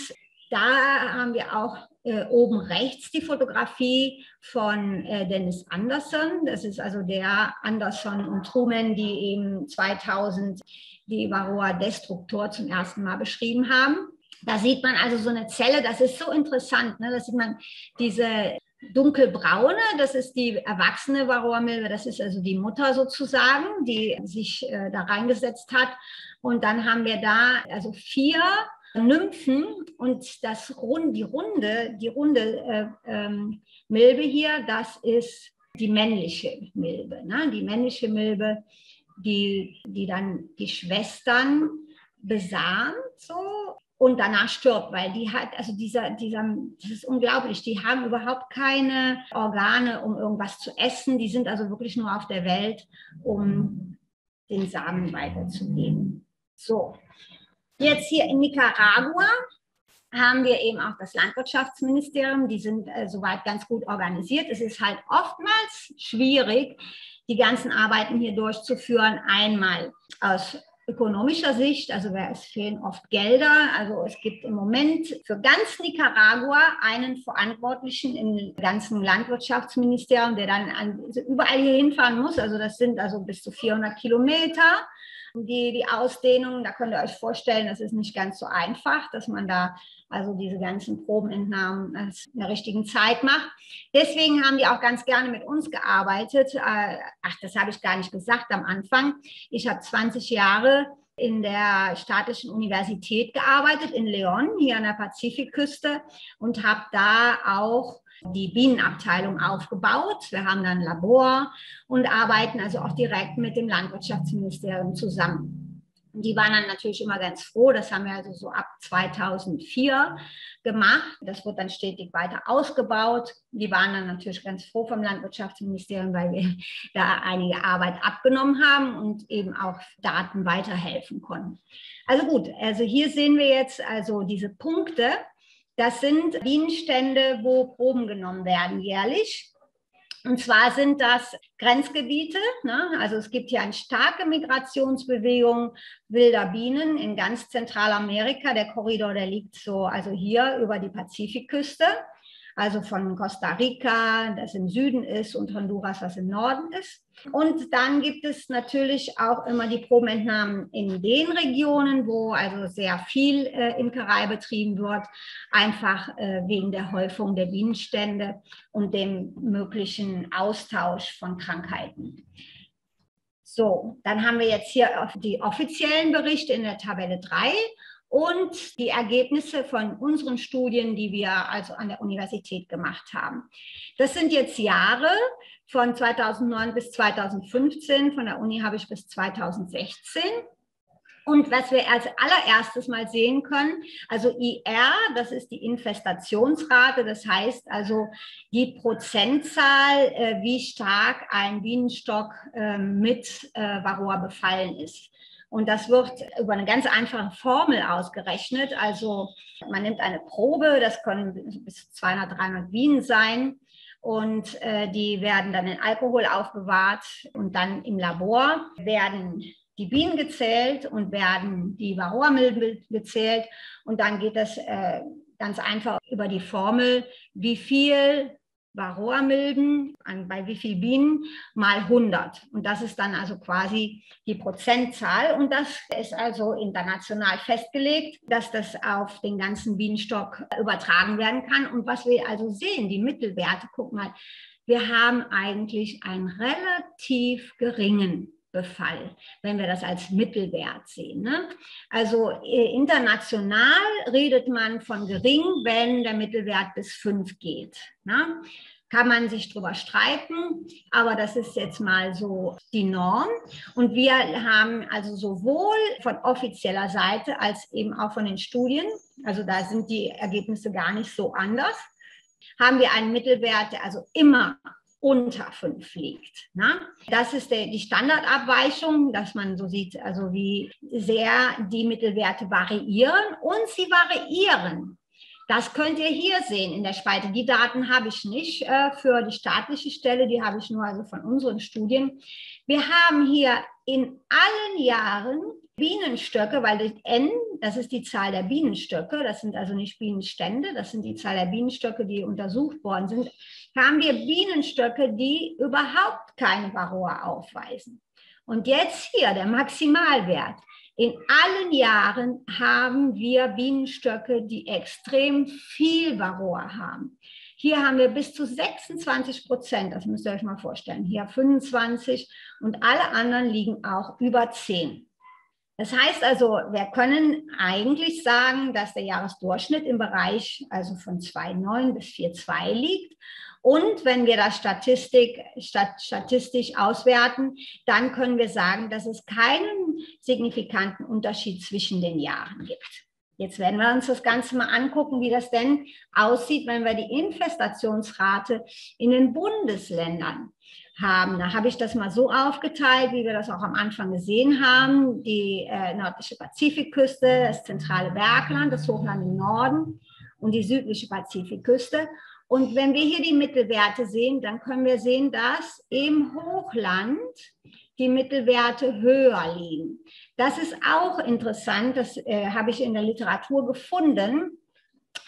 da haben wir auch äh, oben rechts die Fotografie von äh, Dennis Anderson. Das ist also der Anderson und Truman, die eben 2000 die Varroa Destruktor zum ersten Mal beschrieben haben. Da sieht man also so eine Zelle, das ist so interessant. Ne? Da sieht man diese dunkelbraune, das ist die erwachsene Varroa-Milbe, das ist also die Mutter sozusagen, die sich äh, da reingesetzt hat. Und dann haben wir da also vier Nymphen und das Rund, die runde, die runde äh, ähm, Milbe hier, das ist die männliche Milbe. Ne? Die männliche Milbe, die, die dann die Schwestern besamt so und danach stirbt, weil die hat, also dieser, dieser, das ist unglaublich, die haben überhaupt keine Organe, um irgendwas zu essen. Die sind also wirklich nur auf der Welt, um den Samen weiterzugeben. So, Jetzt hier in Nicaragua haben wir eben auch das Landwirtschaftsministerium. Die sind äh, soweit ganz gut organisiert. Es ist halt oftmals schwierig, die ganzen Arbeiten hier durchzuführen. Einmal aus ökonomischer Sicht, also es fehlen oft Gelder. Also es gibt im Moment für ganz Nicaragua einen Verantwortlichen im ganzen Landwirtschaftsministerium, der dann an, überall hier hinfahren muss. Also das sind also bis zu 400 Kilometer. Die, die Ausdehnung, da könnt ihr euch vorstellen, das ist nicht ganz so einfach, dass man da also diese ganzen Probenentnahmen in der richtigen Zeit macht. Deswegen haben die auch ganz gerne mit uns gearbeitet. Äh, ach, das habe ich gar nicht gesagt am Anfang. Ich habe 20 Jahre in der staatlichen Universität gearbeitet in Leon, hier an der Pazifikküste und habe da auch die Bienenabteilung aufgebaut. Wir haben dann ein Labor und arbeiten also auch direkt mit dem Landwirtschaftsministerium zusammen. Die waren dann natürlich immer ganz froh. Das haben wir also so ab 2004 gemacht. Das wird dann stetig weiter ausgebaut. Die waren dann natürlich ganz froh vom Landwirtschaftsministerium, weil wir da einige Arbeit abgenommen haben und eben auch Daten weiterhelfen konnten. Also gut, also hier sehen wir jetzt also diese Punkte, das sind Bienenstände, wo Proben genommen werden jährlich. Und zwar sind das Grenzgebiete. Ne? Also es gibt hier eine starke Migrationsbewegung wilder Bienen in ganz Zentralamerika. Der Korridor, der liegt so also hier über die Pazifikküste also von Costa Rica, das im Süden ist, und Honduras, was im Norden ist. Und dann gibt es natürlich auch immer die Probenentnahmen in den Regionen, wo also sehr viel äh, Imkerei betrieben wird, einfach äh, wegen der Häufung der Bienenstände und dem möglichen Austausch von Krankheiten. So, dann haben wir jetzt hier die offiziellen Berichte in der Tabelle 3 und die Ergebnisse von unseren Studien, die wir also an der Universität gemacht haben. Das sind jetzt Jahre von 2009 bis 2015, von der Uni habe ich bis 2016. Und was wir als allererstes mal sehen können, also IR, das ist die Infestationsrate, das heißt also die Prozentzahl, äh, wie stark ein Bienenstock ähm, mit äh, Varroa befallen ist. Und das wird über eine ganz einfache Formel ausgerechnet. Also man nimmt eine Probe, das können bis 200, 300 Bienen sein. Und äh, die werden dann in Alkohol aufbewahrt und dann im Labor werden die Bienen gezählt und werden die Varroamilben gezählt. Und dann geht das äh, ganz einfach über die Formel, wie viel Varroamilben an, bei wie viel Bienen mal 100. Und das ist dann also quasi die Prozentzahl. Und das ist also international festgelegt, dass das auf den ganzen Bienenstock übertragen werden kann. Und was wir also sehen, die Mittelwerte, guck mal, wir haben eigentlich einen relativ geringen Befall, wenn wir das als Mittelwert sehen. Ne? Also äh, international redet man von gering, wenn der Mittelwert bis 5 geht. Ne? Kann man sich drüber streiten, aber das ist jetzt mal so die Norm. Und wir haben also sowohl von offizieller Seite als eben auch von den Studien, also da sind die Ergebnisse gar nicht so anders, haben wir einen Mittelwert, der also immer unter 5 liegt. Ne? Das ist der, die Standardabweichung, dass man so sieht, also wie sehr die Mittelwerte variieren und sie variieren. Das könnt ihr hier sehen in der Spalte. Die Daten habe ich nicht äh, für die staatliche Stelle, die habe ich nur also von unseren Studien. Wir haben hier in allen Jahren Bienenstöcke, weil das N, das ist die Zahl der Bienenstöcke, das sind also nicht Bienenstände, das sind die Zahl der Bienenstöcke, die untersucht worden sind, haben wir Bienenstöcke, die überhaupt keine Varroa aufweisen. Und jetzt hier der Maximalwert. In allen Jahren haben wir Bienenstöcke, die extrem viel Varroa haben. Hier haben wir bis zu 26 Prozent, das müsst ihr euch mal vorstellen. Hier 25 und alle anderen liegen auch über 10. Das heißt also, wir können eigentlich sagen, dass der Jahresdurchschnitt im Bereich also von 2,9 bis 4,2 liegt. Und wenn wir das Statistik, statistisch auswerten, dann können wir sagen, dass es keinen signifikanten Unterschied zwischen den Jahren gibt. Jetzt werden wir uns das Ganze mal angucken, wie das denn aussieht, wenn wir die Infestationsrate in den Bundesländern haben. Da habe ich das mal so aufgeteilt, wie wir das auch am Anfang gesehen haben. Die äh, nördliche Pazifikküste, das zentrale Bergland, das Hochland im Norden und die südliche Pazifikküste. Und wenn wir hier die Mittelwerte sehen, dann können wir sehen, dass im Hochland die Mittelwerte höher liegen. Das ist auch interessant, das äh, habe ich in der Literatur gefunden,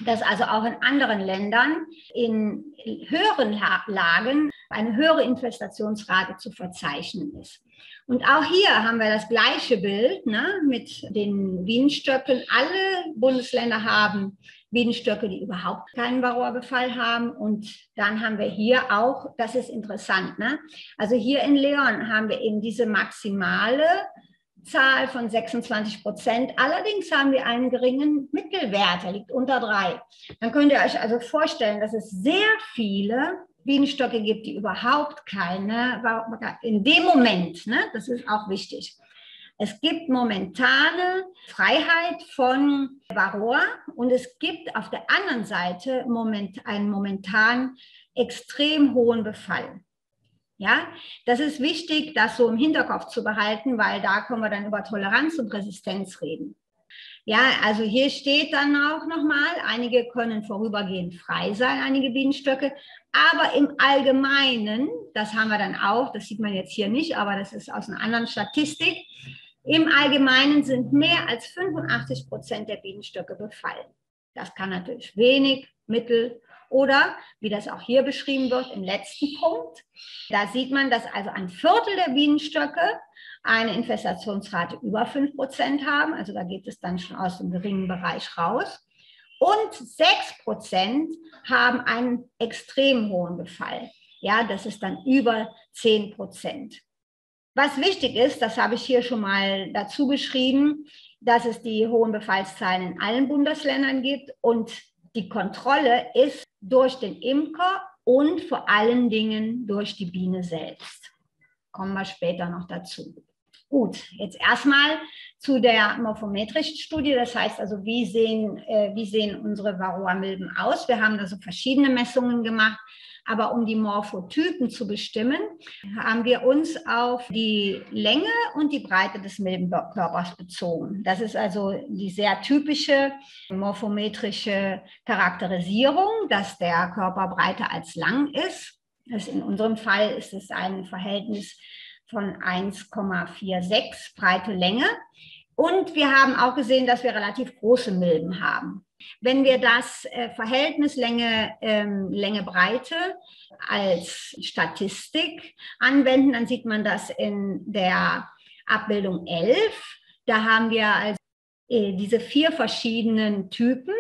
dass also auch in anderen Ländern in höheren Lagen eine höhere Infestationsrate zu verzeichnen ist. Und auch hier haben wir das gleiche Bild ne, mit den Bienenstöcken. Alle Bundesländer haben Bienenstöcke, die überhaupt keinen Varroa-Befall haben. Und dann haben wir hier auch, das ist interessant, ne? also hier in Leon haben wir eben diese maximale Zahl von 26 Prozent. Allerdings haben wir einen geringen Mittelwert, der liegt unter drei. Dann könnt ihr euch also vorstellen, dass es sehr viele Bienenstöcke gibt, die überhaupt keine, in dem Moment, ne, das ist auch wichtig. Es gibt momentane Freiheit von Varroa und es gibt auf der anderen Seite moment, einen momentan extrem hohen Befall. Ja, das ist wichtig, das so im Hinterkopf zu behalten, weil da können wir dann über Toleranz und Resistenz reden. Ja, also hier steht dann auch nochmal, einige können vorübergehend frei sein, einige Bienenstöcke, aber im Allgemeinen, das haben wir dann auch, das sieht man jetzt hier nicht, aber das ist aus einer anderen Statistik, im Allgemeinen sind mehr als 85 Prozent der Bienenstöcke befallen. Das kann natürlich wenig, mittel oder, wie das auch hier beschrieben wird, im letzten Punkt, da sieht man, dass also ein Viertel der Bienenstöcke eine Infestationsrate über 5 Prozent haben. Also da geht es dann schon aus dem geringen Bereich raus. Und 6 Prozent haben einen extrem hohen Befall. Ja, das ist dann über 10 Prozent. Was wichtig ist, das habe ich hier schon mal dazu geschrieben, dass es die hohen Befallszahlen in allen Bundesländern gibt und die Kontrolle ist durch den Imker und vor allen Dingen durch die Biene selbst. Kommen wir später noch dazu. Gut, jetzt erstmal zu der morphometrischen Studie. Das heißt also, wie sehen, äh, wie sehen unsere Varroa-Milben aus? Wir haben da so verschiedene Messungen gemacht. Aber um die Morphotypen zu bestimmen, haben wir uns auf die Länge und die Breite des Milbenkörpers bezogen. Das ist also die sehr typische morphometrische Charakterisierung, dass der Körper breiter als lang ist. Das in unserem Fall ist es ein Verhältnis von 1,46 breite Länge. Und wir haben auch gesehen, dass wir relativ große Milben haben. Wenn wir das äh, Verhältnis Länge, ähm, Länge Breite als Statistik anwenden, dann sieht man das in der Abbildung 11. Da haben wir also äh, diese vier verschiedenen Typen.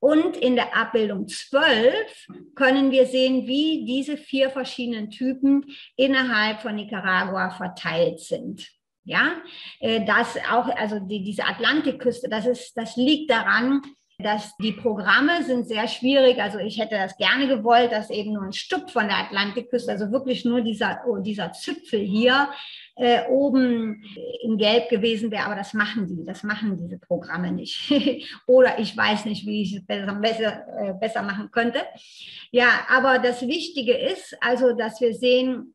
Und in der Abbildung 12 können wir sehen, wie diese vier verschiedenen Typen innerhalb von Nicaragua verteilt sind. Ja, äh, das auch, also die, diese Atlantikküste, das ist, das liegt daran, dass die Programme sind sehr schwierig. Also ich hätte das gerne gewollt, dass eben nur ein Stück von der Atlantikküste, also wirklich nur dieser, oh, dieser Zipfel hier äh, oben in Gelb gewesen wäre. Aber das machen die, das machen diese Programme nicht. Oder ich weiß nicht, wie ich es besser, besser, äh, besser machen könnte. Ja, aber das Wichtige ist also, dass wir sehen,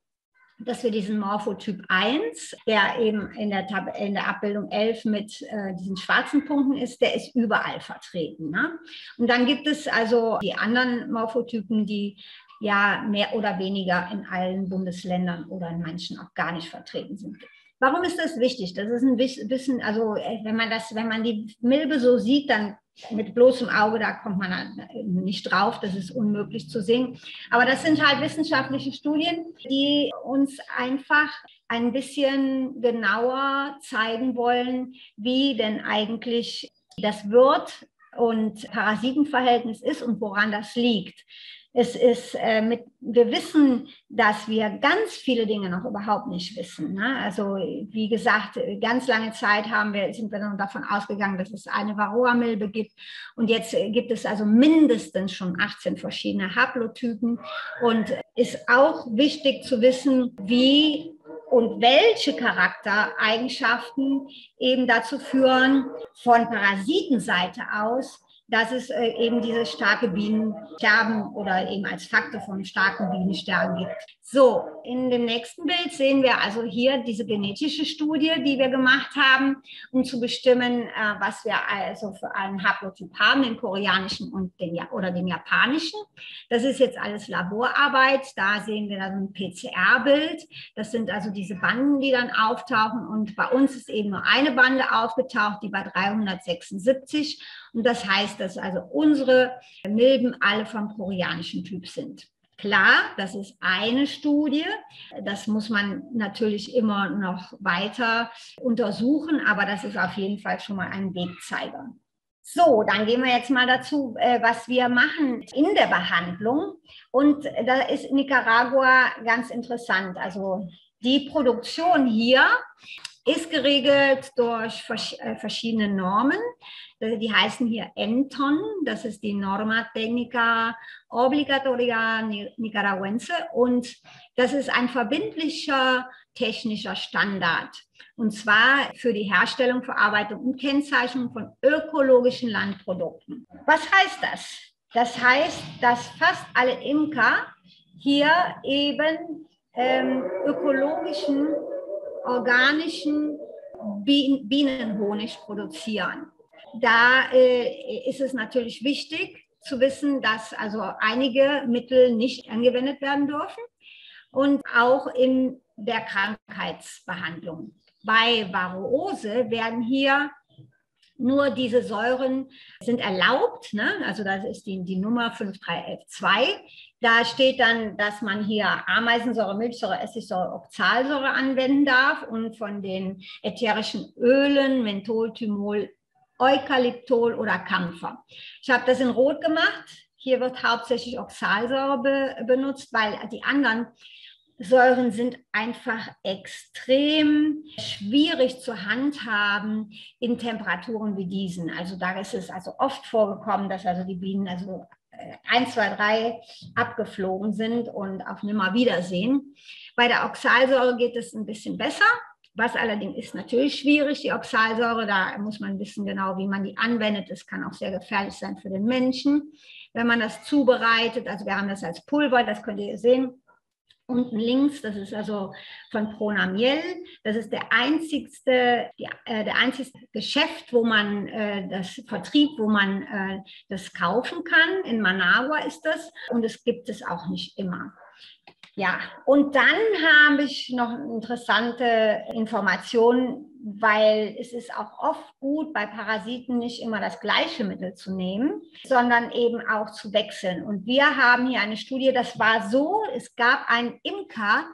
dass wir diesen Morphotyp 1, der eben in der, Tab in der Abbildung 11 mit äh, diesen schwarzen Punkten ist, der ist überall vertreten. Ne? Und dann gibt es also die anderen Morphotypen, die ja mehr oder weniger in allen Bundesländern oder in manchen auch gar nicht vertreten sind. Warum ist das wichtig? Das ist ein bisschen, also äh, wenn man das, wenn man die Milbe so sieht, dann mit bloßem Auge, da kommt man halt nicht drauf, das ist unmöglich zu sehen. Aber das sind halt wissenschaftliche Studien, die uns einfach ein bisschen genauer zeigen wollen, wie denn eigentlich das Wirt- und Parasitenverhältnis ist und woran das liegt. Es ist äh, mit, wir wissen, dass wir ganz viele Dinge noch überhaupt nicht wissen. Ne? Also wie gesagt, ganz lange Zeit haben wir, sind wir dann davon ausgegangen, dass es eine Varroa-Milbe gibt. Und jetzt gibt es also mindestens schon 18 verschiedene Haplotypen. Und ist auch wichtig zu wissen, wie und welche Charaktereigenschaften eben dazu führen, von Parasitenseite aus, dass es äh, eben dieses starke Bienensterben oder eben als Faktor von starken Bienensterben gibt. So, in dem nächsten Bild sehen wir also hier diese genetische Studie, die wir gemacht haben, um zu bestimmen, äh, was wir also für einen Haplotyp haben, den koreanischen und den, oder den japanischen. Das ist jetzt alles Laborarbeit. Da sehen wir dann ein PCR-Bild. Das sind also diese Banden, die dann auftauchen. Und bei uns ist eben nur eine Bande aufgetaucht, die bei 376 und das heißt, dass also unsere Milben alle vom koreanischen Typ sind. Klar, das ist eine Studie. Das muss man natürlich immer noch weiter untersuchen, aber das ist auf jeden Fall schon mal ein Wegzeiger. So, dann gehen wir jetzt mal dazu, äh, was wir machen in der Behandlung. Und da ist Nicaragua ganz interessant. Also die Produktion hier ist geregelt durch äh, verschiedene Normen. Die heißen hier Enton, das ist die Norma Técnica Obligatoria Nicaraguense und das ist ein verbindlicher technischer Standard. Und zwar für die Herstellung, Verarbeitung und Kennzeichnung von ökologischen Landprodukten. Was heißt das? Das heißt, dass fast alle Imker hier eben ähm, ökologischen, organischen Bienenhonig produzieren da äh, ist es natürlich wichtig zu wissen, dass also einige Mittel nicht angewendet werden dürfen und auch in der Krankheitsbehandlung. Bei Varroose werden hier nur diese Säuren sind erlaubt, ne? also das ist die, die Nummer 5312. Da steht dann, dass man hier Ameisensäure, Milchsäure, Essigsäure, Oxalsäure anwenden darf und von den ätherischen Ölen Menthol, Thymol, Eukalyptol oder Kampfer. Ich habe das in Rot gemacht. Hier wird hauptsächlich Oxalsäure be benutzt, weil die anderen Säuren sind einfach extrem schwierig zu handhaben in Temperaturen wie diesen. Also da ist es also oft vorgekommen, dass also die Bienen also 1, 2, 3 abgeflogen sind und auf Nimmerwiedersehen. Bei der Oxalsäure geht es ein bisschen besser. Was allerdings ist natürlich schwierig, die Oxalsäure, da muss man wissen genau, wie man die anwendet. Es kann auch sehr gefährlich sein für den Menschen, wenn man das zubereitet. Also wir haben das als Pulver, das könnt ihr sehen. Unten links, das ist also von Pronamiel. Das ist der einzigste, die, äh, der einzigste Geschäft, wo man äh, das Vertrieb, wo man äh, das kaufen kann. In Managua ist das. Und es gibt es auch nicht immer. Ja, und dann habe ich noch interessante Informationen, weil es ist auch oft gut, bei Parasiten nicht immer das gleiche Mittel zu nehmen, sondern eben auch zu wechseln. Und wir haben hier eine Studie, das war so, es gab einen Imker,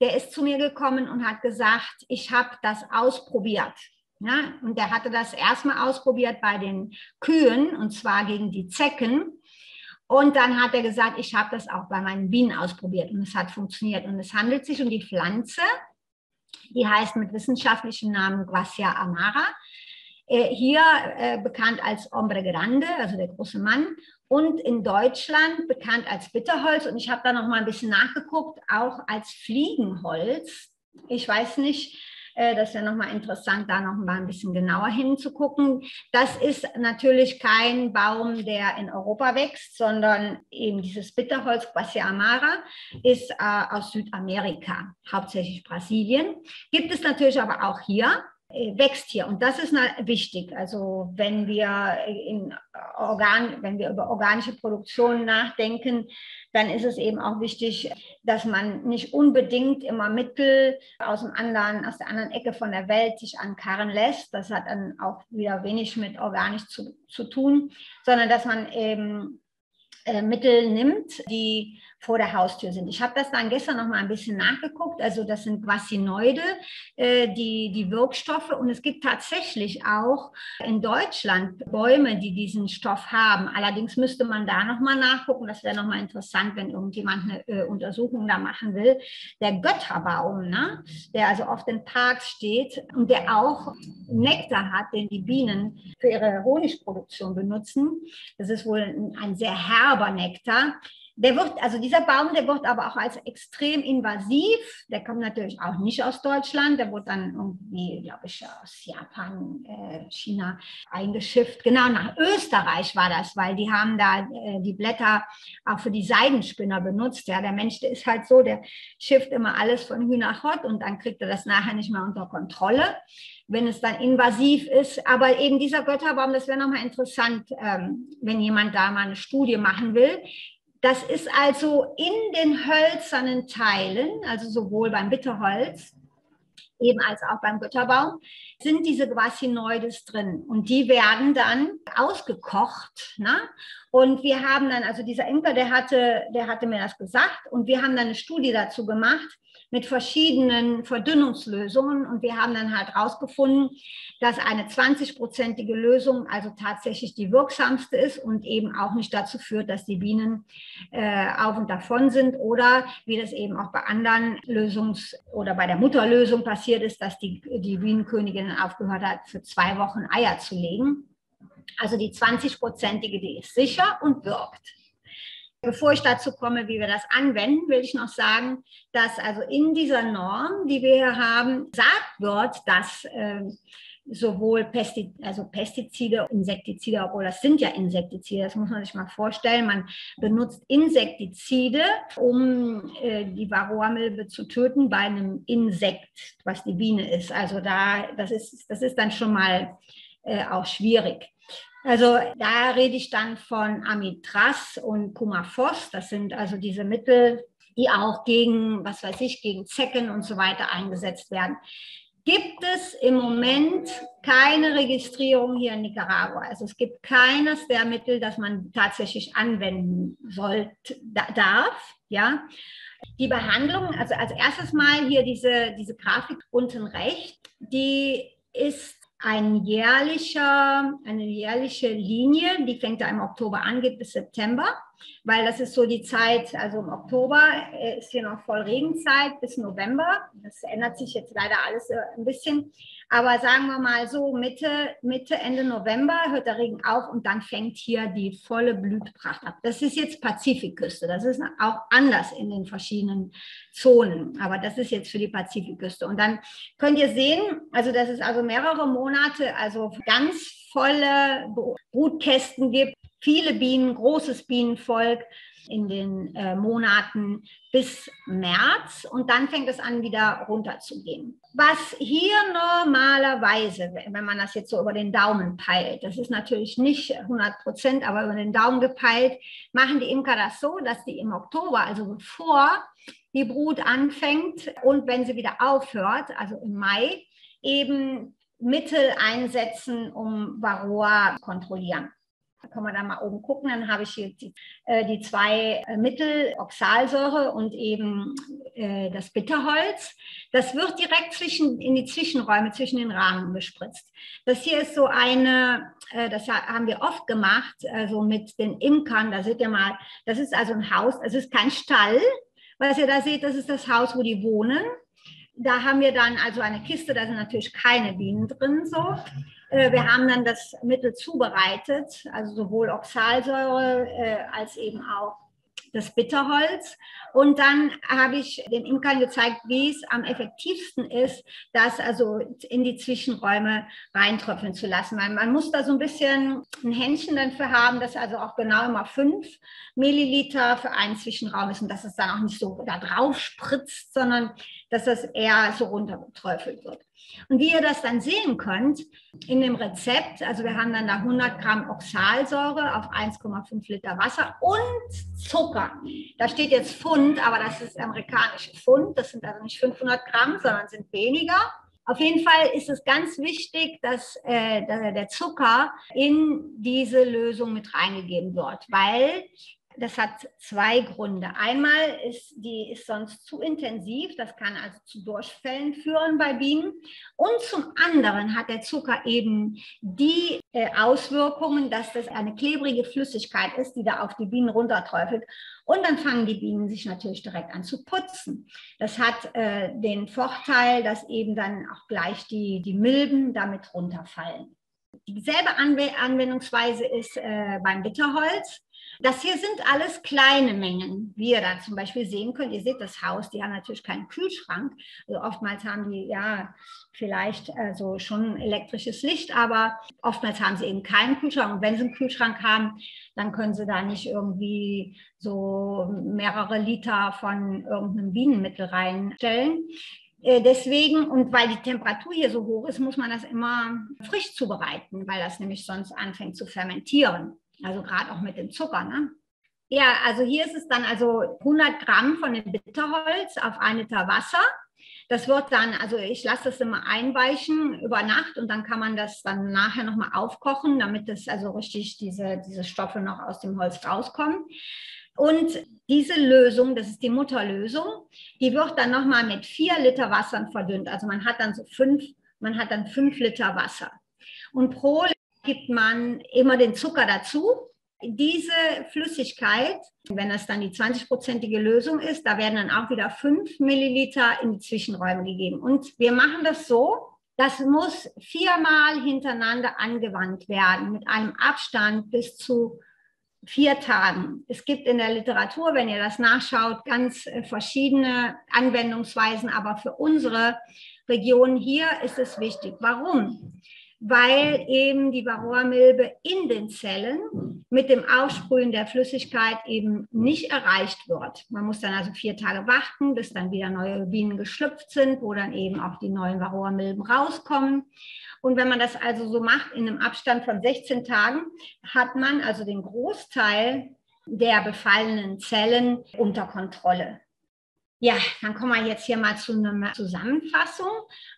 der ist zu mir gekommen und hat gesagt, ich habe das ausprobiert. Ja, und der hatte das erstmal ausprobiert bei den Kühen und zwar gegen die Zecken. Und dann hat er gesagt, ich habe das auch bei meinen Bienen ausprobiert und es hat funktioniert. Und es handelt sich um die Pflanze, die heißt mit wissenschaftlichem Namen Guasia amara. Äh, hier äh, bekannt als Hombre Grande, also der große Mann, und in Deutschland bekannt als Bitterholz. Und ich habe da noch mal ein bisschen nachgeguckt, auch als Fliegenholz. Ich weiß nicht, das ist ja nochmal interessant, da noch mal ein bisschen genauer hinzugucken. Das ist natürlich kein Baum, der in Europa wächst, sondern eben dieses Bitterholz Quassia amara ist äh, aus Südamerika, hauptsächlich Brasilien. Gibt es natürlich aber auch hier äh, wächst hier. Und das ist wichtig. Also wenn wir, in Organ, wenn wir über organische Produktion nachdenken, dann ist es eben auch wichtig, dass man nicht unbedingt immer Mittel aus dem anderen, aus der anderen Ecke von der Welt sich ankarren lässt. Das hat dann auch wieder wenig mit organisch zu, zu tun, sondern dass man eben äh, Mittel nimmt, die vor der Haustür sind. Ich habe das dann gestern noch mal ein bisschen nachgeguckt. Also das sind Quasinoide, äh, die, die Wirkstoffe. Und es gibt tatsächlich auch in Deutschland Bäume, die diesen Stoff haben. Allerdings müsste man da noch mal nachgucken. Das wäre noch mal interessant, wenn irgendjemand eine äh, Untersuchung da machen will. Der Götterbaum, ne? der also oft in Parks steht und der auch Nektar hat, den die Bienen für ihre Honigproduktion benutzen. Das ist wohl ein, ein sehr herber Nektar. Der wird, also dieser Baum, der wird aber auch als extrem invasiv. Der kommt natürlich auch nicht aus Deutschland. Der wird dann irgendwie, glaube ich, aus Japan, äh, China eingeschifft. Genau, nach Österreich war das, weil die haben da äh, die Blätter auch für die Seidenspinner benutzt. Ja, der Mensch, der ist halt so, der schifft immer alles von Hü nach Hott und dann kriegt er das nachher nicht mehr unter Kontrolle wenn es dann invasiv ist. Aber eben dieser Götterbaum, das wäre nochmal interessant, ähm, wenn jemand da mal eine Studie machen will. Das ist also in den hölzernen Teilen, also sowohl beim Bitterholz eben als auch beim Götterbaum, sind diese Guacinoides drin. Und die werden dann ausgekocht. Ne? Und wir haben dann, also dieser Imker, der hatte, der hatte mir das gesagt und wir haben dann eine Studie dazu gemacht, mit verschiedenen Verdünnungslösungen. Und wir haben dann halt herausgefunden, dass eine 20-prozentige Lösung also tatsächlich die wirksamste ist und eben auch nicht dazu führt, dass die Bienen äh, auf und davon sind oder wie das eben auch bei anderen Lösungs- oder bei der Mutterlösung passiert ist, dass die, die Bienenkönigin aufgehört hat, für zwei Wochen Eier zu legen. Also die 20-prozentige, die ist sicher und wirkt. Bevor ich dazu komme, wie wir das anwenden, will ich noch sagen, dass also in dieser Norm, die wir hier haben, sagt wird, dass äh, sowohl Pestizide, also Pestizide, Insektizide, obwohl das sind ja Insektizide, das muss man sich mal vorstellen. Man benutzt Insektizide, um äh, die Varroamilbe zu töten bei einem Insekt, was die Biene ist. Also da, das ist, das ist dann schon mal äh, auch schwierig. Also da rede ich dann von Amitras und Pumafos. Das sind also diese Mittel, die auch gegen, was weiß ich, gegen Zecken und so weiter eingesetzt werden. Gibt es im Moment keine Registrierung hier in Nicaragua? Also es gibt keines der Mittel, das man tatsächlich anwenden sollte, darf. Ja, die Behandlung, also als erstes mal hier diese, diese Grafik unten rechts, die ist ein jährlicher, eine jährliche Linie, die fängt da im Oktober an, geht bis September. Weil das ist so die Zeit, also im Oktober äh, ist hier noch voll Regenzeit bis November. Das ändert sich jetzt leider alles äh, ein bisschen. Aber sagen wir mal so, Mitte, Mitte, Ende November hört der Regen auf und dann fängt hier die volle Blütpracht ab. Das ist jetzt Pazifikküste. Das ist auch anders in den verschiedenen Zonen. Aber das ist jetzt für die Pazifikküste. Und dann könnt ihr sehen, also dass es also mehrere Monate, also ganz volle Brutkästen gibt, viele Bienen, großes Bienenvolk in den äh, Monaten bis März und dann fängt es an, wieder runterzugehen. Was hier normalerweise, wenn man das jetzt so über den Daumen peilt, das ist natürlich nicht 100 Prozent, aber über den Daumen gepeilt, machen die Imker das so, dass die im Oktober, also bevor die Brut anfängt und wenn sie wieder aufhört, also im Mai, eben Mittel einsetzen, um Varroa kontrollieren. Da kann man da mal oben gucken. Dann habe ich hier die, äh, die zwei äh, Mittel, Oxalsäure und eben äh, das Bitterholz. Das wird direkt zwischen, in die Zwischenräume, zwischen den Rahmen gespritzt. Das hier ist so eine, äh, das haben wir oft gemacht, also mit den Imkern. Da seht ihr mal, das ist also ein Haus, es ist kein Stall. Was ihr da seht, das ist das Haus, wo die wohnen. Da haben wir dann also eine Kiste, da sind natürlich keine Bienen drin so. Äh, wir haben dann das Mittel zubereitet, also sowohl Oxalsäure äh, als eben auch das Bitterholz. Und dann habe ich den Imkern gezeigt, wie es am effektivsten ist, das also in die Zwischenräume reintröpfeln zu lassen. Weil man muss da so ein bisschen ein Händchen dafür haben, dass also auch genau immer fünf Milliliter für einen Zwischenraum ist und dass es dann auch nicht so da drauf spritzt, sondern dass das eher so runtergeträufelt wird. Und wie ihr das dann sehen könnt, in dem Rezept, also wir haben dann da 100 Gramm Oxalsäure auf 1,5 Liter Wasser und Zucker. Da steht jetzt Pfund, aber das ist amerikanische Pfund. Das sind also nicht 500 Gramm, sondern sind weniger. Auf jeden Fall ist es ganz wichtig, dass äh, der Zucker in diese Lösung mit reingegeben wird, weil das hat zwei Gründe. Einmal ist die ist sonst zu intensiv, das kann also zu Durchfällen führen bei Bienen. Und zum anderen hat der Zucker eben die äh, Auswirkungen, dass das eine klebrige Flüssigkeit ist, die da auf die Bienen runterträufelt. Und dann fangen die Bienen sich natürlich direkt an zu putzen. Das hat äh, den Vorteil, dass eben dann auch gleich die, die Milben damit runterfallen. Dieselbe Anwendungsweise ist äh, beim Bitterholz. Das hier sind alles kleine Mengen, wie ihr da zum Beispiel sehen könnt. Ihr seht das Haus, die haben natürlich keinen Kühlschrank. Also oftmals haben die ja vielleicht also schon elektrisches Licht, aber oftmals haben sie eben keinen Kühlschrank. Und wenn sie einen Kühlschrank haben, dann können sie da nicht irgendwie so mehrere Liter von irgendeinem Bienenmittel reinstellen. Äh, deswegen, und weil die Temperatur hier so hoch ist, muss man das immer frisch zubereiten, weil das nämlich sonst anfängt zu fermentieren. Also gerade auch mit dem Zucker. Ne? Ja, also hier ist es dann also 100 Gramm von dem Bitterholz auf ein Liter Wasser. Das wird dann, also ich lasse das immer einweichen über Nacht und dann kann man das dann nachher nochmal aufkochen, damit das also richtig diese, diese Stoffe noch aus dem Holz rauskommen. Und diese Lösung, das ist die Mutterlösung, die wird dann nochmal mit vier Liter Wasser verdünnt. Also man hat dann so fünf, man hat dann fünf Liter Wasser. Und pro gibt man immer den Zucker dazu. Diese Flüssigkeit, wenn das dann die 20-prozentige Lösung ist, da werden dann auch wieder 5 Milliliter in die Zwischenräume gegeben. Und wir machen das so, das muss viermal hintereinander angewandt werden mit einem Abstand bis zu vier Tagen. Es gibt in der Literatur, wenn ihr das nachschaut, ganz äh, verschiedene Anwendungsweisen, aber für unsere Region hier ist es wichtig. Warum? Weil eben die Varroa-Milbe in den Zellen mit dem Aufsprühen der Flüssigkeit eben nicht erreicht wird. Man muss dann also vier Tage warten, bis dann wieder neue Bienen geschlüpft sind, wo dann eben auch die neuen Varroa-Milben rauskommen. Und wenn man das also so macht in einem Abstand von 16 Tagen, hat man also den Großteil der befallenen Zellen unter Kontrolle. Ja, dann kommen wir jetzt hier mal zu einer Zusammenfassung.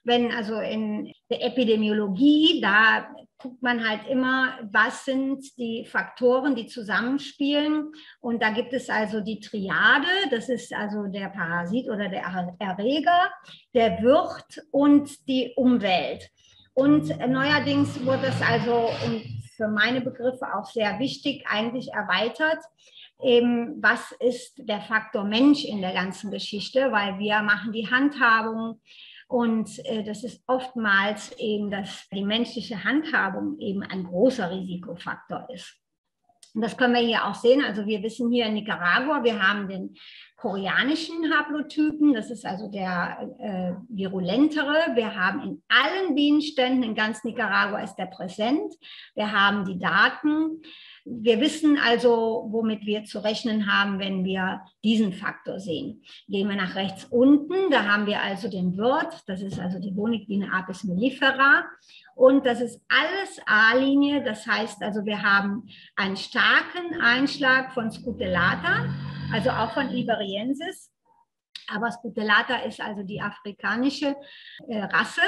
Wenn also in der Epidemiologie, da guckt man halt immer, was sind die Faktoren, die zusammenspielen. Und da gibt es also die Triade, das ist also der Parasit oder der Erreger, der Wirt und die Umwelt. Und neuerdings wurde es also, für meine Begriffe auch sehr wichtig, eigentlich erweitert eben, was ist der Faktor Mensch in der ganzen Geschichte, weil wir machen die Handhabung und äh, das ist oftmals eben, dass die menschliche Handhabung eben ein großer Risikofaktor ist. Und das können wir hier auch sehen. Also wir wissen hier in Nicaragua, wir haben den koreanischen Haplotypen, das ist also der äh, virulentere. Wir haben in allen Bienenständen in ganz Nicaragua ist der präsent. Wir haben die Daten. Wir wissen also, womit wir zu rechnen haben, wenn wir diesen Faktor sehen. Gehen wir nach rechts unten, da haben wir also den Wirt, das ist also die Honigbiene Apis mellifera. Und das ist alles A-Linie, das heißt also, wir haben einen starken Einschlag von Scutellata, also auch von Iberiensis. Aber Scutellata ist also die afrikanische äh, Rasse.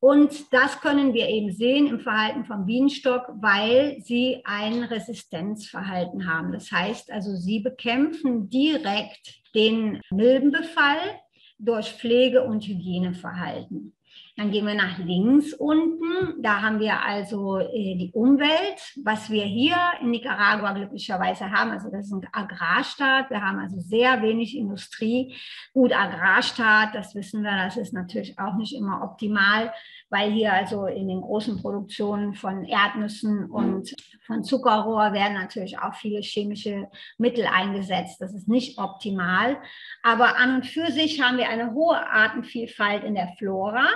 Und das können wir eben sehen im Verhalten vom Bienenstock, weil sie ein Resistenzverhalten haben. Das heißt also, sie bekämpfen direkt den Milbenbefall durch Pflege- und Hygieneverhalten. Dann gehen wir nach links unten. Da haben wir also äh, die Umwelt, was wir hier in Nicaragua glücklicherweise haben. Also das ist ein Agrarstaat. Wir haben also sehr wenig Industrie. Gut, Agrarstaat, das wissen wir, das ist natürlich auch nicht immer optimal, weil hier also in den großen Produktionen von Erdnüssen und von Zuckerrohr werden natürlich auch viele chemische Mittel eingesetzt. Das ist nicht optimal. Aber an und für sich haben wir eine hohe Artenvielfalt in der Flora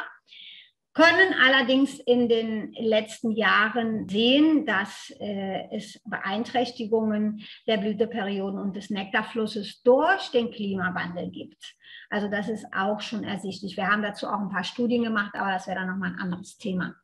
können allerdings in den letzten Jahren sehen, dass äh, es Beeinträchtigungen der Blüteperioden und des Nektarflusses durch den Klimawandel gibt. Also das ist auch schon ersichtlich. Wir haben dazu auch ein paar Studien gemacht, aber das wäre dann nochmal ein anderes Thema.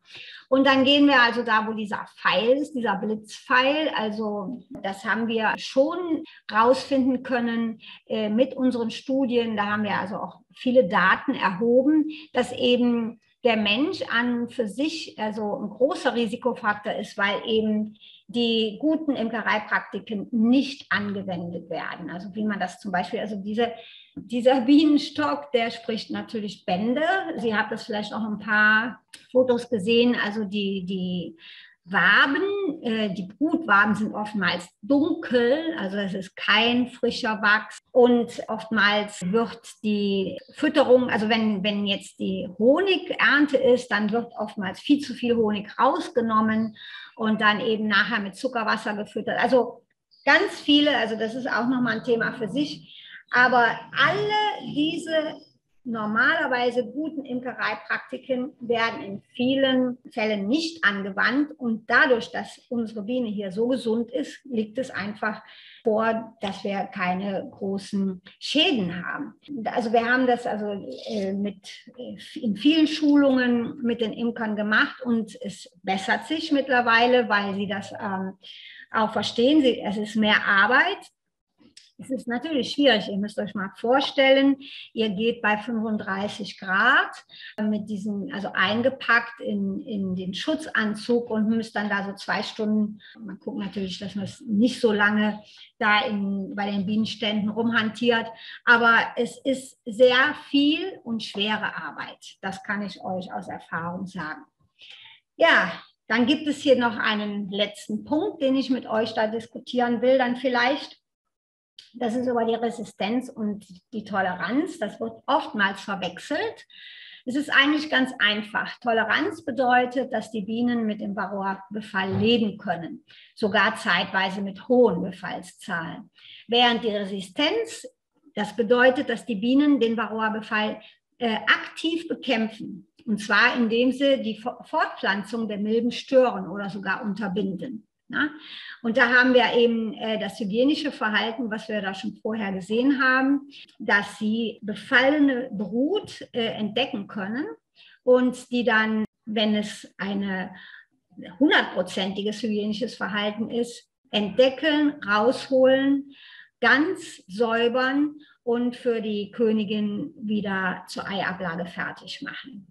Und dann gehen wir also da, wo dieser Pfeil ist, dieser Blitzpfeil. Also das haben wir schon rausfinden können äh, mit unseren Studien. Da haben wir also auch viele Daten erhoben, dass eben der Mensch an für sich also ein großer Risikofaktor ist, weil eben die guten Imkereipraktiken nicht angewendet werden. Also wie man das zum Beispiel, also diese, dieser Bienenstock, der spricht natürlich Bände. Sie hat das vielleicht auch ein paar Fotos gesehen, also die, die Waben, äh, die Brutwaben sind oftmals dunkel, also es ist kein frischer Wachs und oftmals wird die Fütterung, also wenn, wenn jetzt die Honigernte ist, dann wird oftmals viel zu viel Honig rausgenommen und dann eben nachher mit Zuckerwasser gefüttert. Also ganz viele, also das ist auch nochmal ein Thema für sich, aber alle diese normalerweise guten Imkereipraktiken werden in vielen Fällen nicht angewandt. Und dadurch, dass unsere Biene hier so gesund ist, liegt es einfach vor, dass wir keine großen Schäden haben. Also wir haben das also äh, mit, äh, in vielen Schulungen mit den Imkern gemacht und es bessert sich mittlerweile, weil sie das ähm, auch verstehen. es ist mehr Arbeit, es ist natürlich schwierig. Ihr müsst euch mal vorstellen, ihr geht bei 35 Grad mit diesem, also eingepackt in, in den Schutzanzug und müsst dann da so zwei Stunden, man guckt natürlich, dass man es nicht so lange da in, bei den Bienenständen rumhantiert, aber es ist sehr viel und schwere Arbeit. Das kann ich euch aus Erfahrung sagen. Ja, dann gibt es hier noch einen letzten Punkt, den ich mit euch da diskutieren will, dann vielleicht das ist über die Resistenz und die Toleranz. Das wird oftmals verwechselt. Es ist eigentlich ganz einfach. Toleranz bedeutet, dass die Bienen mit dem Varroa-Befall leben können, sogar zeitweise mit hohen Befallszahlen. Während die Resistenz, das bedeutet, dass die Bienen den Varroa-Befall äh, aktiv bekämpfen. Und zwar indem sie die Fortpflanzung der Milben stören oder sogar unterbinden. Na? Und da haben wir eben äh, das hygienische Verhalten, was wir da schon vorher gesehen haben, dass sie befallene Brut äh, entdecken können und die dann, wenn es ein hundertprozentiges hygienisches Verhalten ist, entdecken, rausholen, ganz säubern und für die Königin wieder zur Eiablage fertig machen.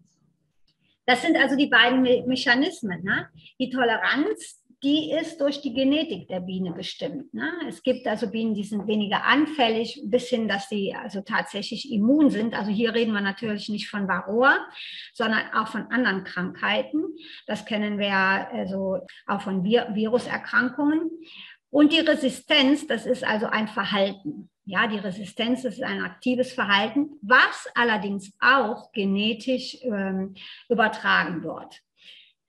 Das sind also die beiden Mechanismen. Ne? Die Toleranz die ist durch die Genetik der Biene bestimmt. Ne? Es gibt also Bienen, die sind weniger anfällig, bis hin, dass sie also tatsächlich immun sind. Also hier reden wir natürlich nicht von Varroa, sondern auch von anderen Krankheiten. Das kennen wir ja also auch von Vir Viruserkrankungen. Und die Resistenz, das ist also ein Verhalten. Ja, die Resistenz ist ein aktives Verhalten, was allerdings auch genetisch ähm, übertragen wird.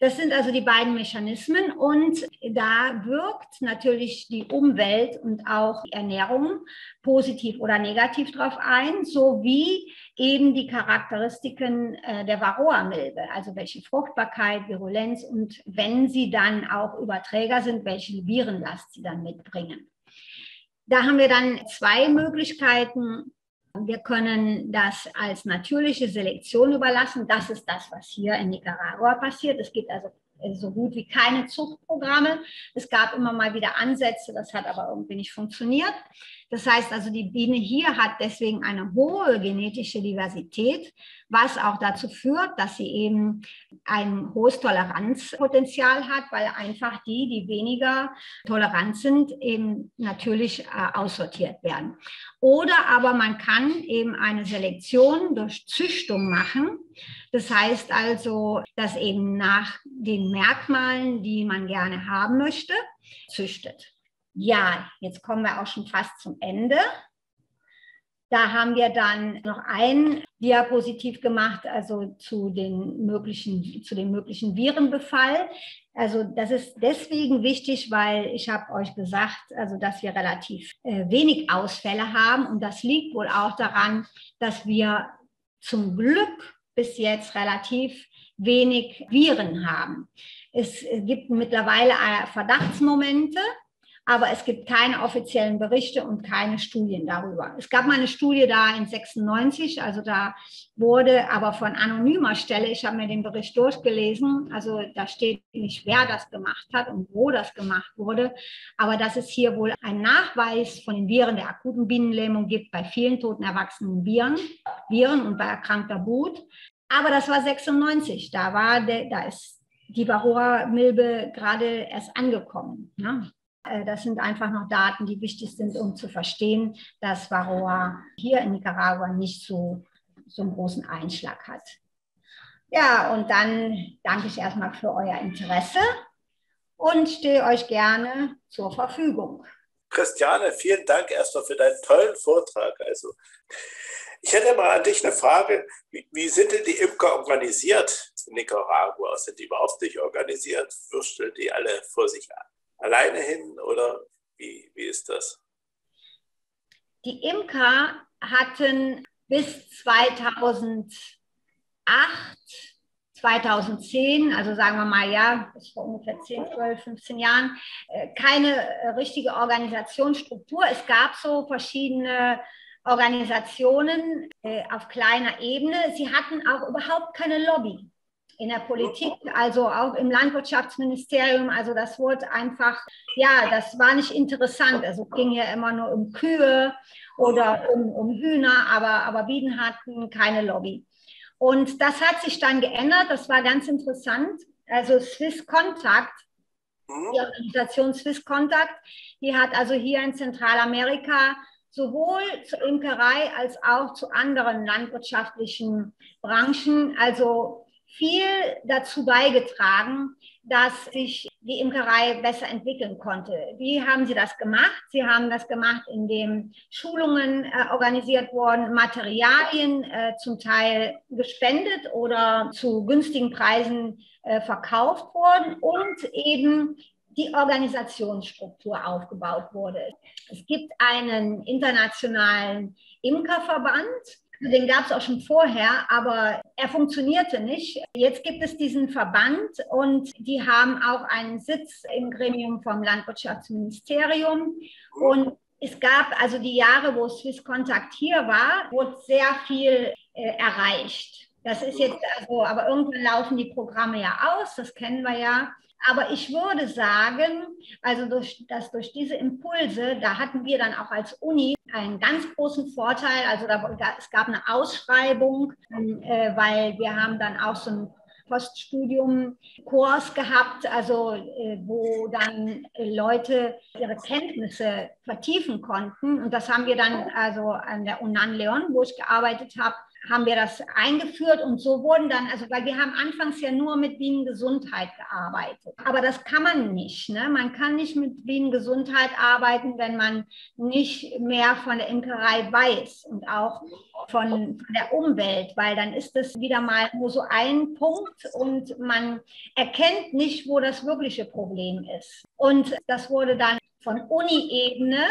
Das sind also die beiden Mechanismen und da wirkt natürlich die Umwelt und auch die Ernährung positiv oder negativ drauf ein, sowie eben die Charakteristiken äh, der Varroa-Milbe, also welche Fruchtbarkeit, Virulenz und wenn sie dann auch Überträger sind, welche Virenlast sie dann mitbringen. Da haben wir dann zwei Möglichkeiten, wir können das als natürliche Selektion überlassen. Das ist das, was hier in Nicaragua passiert. Es gibt also so gut wie keine Zuchtprogramme. Es gab immer mal wieder Ansätze, das hat aber irgendwie nicht funktioniert. Das heißt also, die Biene hier hat deswegen eine hohe genetische Diversität, was auch dazu führt, dass sie eben ein hohes Toleranzpotenzial hat, weil einfach die, die weniger tolerant sind, eben natürlich äh, aussortiert werden. Oder aber man kann eben eine Selektion durch Züchtung machen. Das heißt also, dass eben nach den Merkmalen, die man gerne haben möchte, züchtet. Ja, jetzt kommen wir auch schon fast zum Ende. Da haben wir dann noch ein Diapositiv gemacht, also zu, den möglichen, zu dem möglichen Virenbefall. Also das ist deswegen wichtig, weil ich habe euch gesagt, also dass wir relativ äh, wenig Ausfälle haben und das liegt wohl auch daran, dass wir zum Glück bis jetzt relativ wenig Viren haben. Es gibt mittlerweile äh, Verdachtsmomente, aber es gibt keine offiziellen Berichte und keine Studien darüber. Es gab mal eine Studie da in 96, also da wurde aber von anonymer Stelle, ich habe mir den Bericht durchgelesen, also da steht nicht, wer das gemacht hat und wo das gemacht wurde, aber dass es hier wohl einen Nachweis von den Viren der akuten Bienenlähmung gibt bei vielen toten erwachsenen Viren, Viren und bei erkrankter Brut. Aber das war 96, da war der, da ist die Varroa-Milbe gerade erst angekommen. Ne? Äh, das sind einfach noch Daten, die wichtig sind, um zu verstehen, dass Varroa hier in Nicaragua nicht so, so einen großen Einschlag hat. Ja, und dann danke ich erstmal für euer Interesse und stehe euch gerne zur Verfügung. Christiane, vielen Dank erstmal für deinen tollen Vortrag. Also, ich hätte mal an dich eine Frage. Wie, wie sind denn die Imker organisiert in Nicaragua? Sind die überhaupt nicht organisiert? Würsteln die alle vor sich alleine hin oder wie, wie ist das? Die Imker hatten bis 2008, 2010, also sagen wir mal, ja, bis vor ungefähr 10, 12, 15 Jahren, äh, keine äh, richtige Organisationsstruktur. Es gab so verschiedene Organisationen äh, auf kleiner Ebene. Sie hatten auch überhaupt keine Lobby in der Politik, also auch im Landwirtschaftsministerium. Also das wurde einfach, ja, das war nicht interessant. Also ging ja immer nur um Kühe oder um, um Hühner, aber, aber Bienen hatten keine Lobby. Und das hat sich dann geändert. Das war ganz interessant. Also Swiss Contact, die Organisation Swiss Contact, die hat also hier in Zentralamerika sowohl zur Imkerei als auch zu anderen landwirtschaftlichen Branchen, also viel dazu beigetragen, dass sich die Imkerei besser entwickeln konnte. Wie haben Sie das gemacht? Sie haben das gemacht, indem Schulungen äh, organisiert wurden, Materialien äh, zum Teil gespendet oder zu günstigen Preisen äh, verkauft wurden und eben die Organisationsstruktur aufgebaut wurde. Es gibt einen internationalen Imkerverband, den gab es auch schon vorher, aber er funktionierte nicht. Jetzt gibt es diesen Verband und die haben auch einen Sitz im Gremium vom Landwirtschaftsministerium. Und es gab also die Jahre, wo Swiss Contact hier war, wurde sehr viel äh, erreicht. Das ist jetzt also, aber irgendwann laufen die Programme ja aus, das kennen wir ja. Aber ich würde sagen, also durch, dass durch diese Impulse, da hatten wir dann auch als Uni einen ganz großen Vorteil. Also da, es gab eine Ausschreibung, äh, weil wir haben dann auch so ein Poststudium-Kurs gehabt, also äh, wo dann Leute ihre Kenntnisse vertiefen konnten. Und das haben wir dann also an der UNAN Leon, wo ich gearbeitet habe, haben wir das eingeführt und so wurden dann, also weil wir haben anfangs ja nur mit Bienengesundheit gearbeitet. Aber das kann man nicht. Ne? Man kann nicht mit Bienengesundheit arbeiten, wenn man nicht mehr von der Imkerei weiß und auch von, von der Umwelt, weil dann ist es wieder mal nur so ein Punkt und man erkennt nicht, wo das wirkliche Problem ist. Und das wurde dann von Uni-Ebene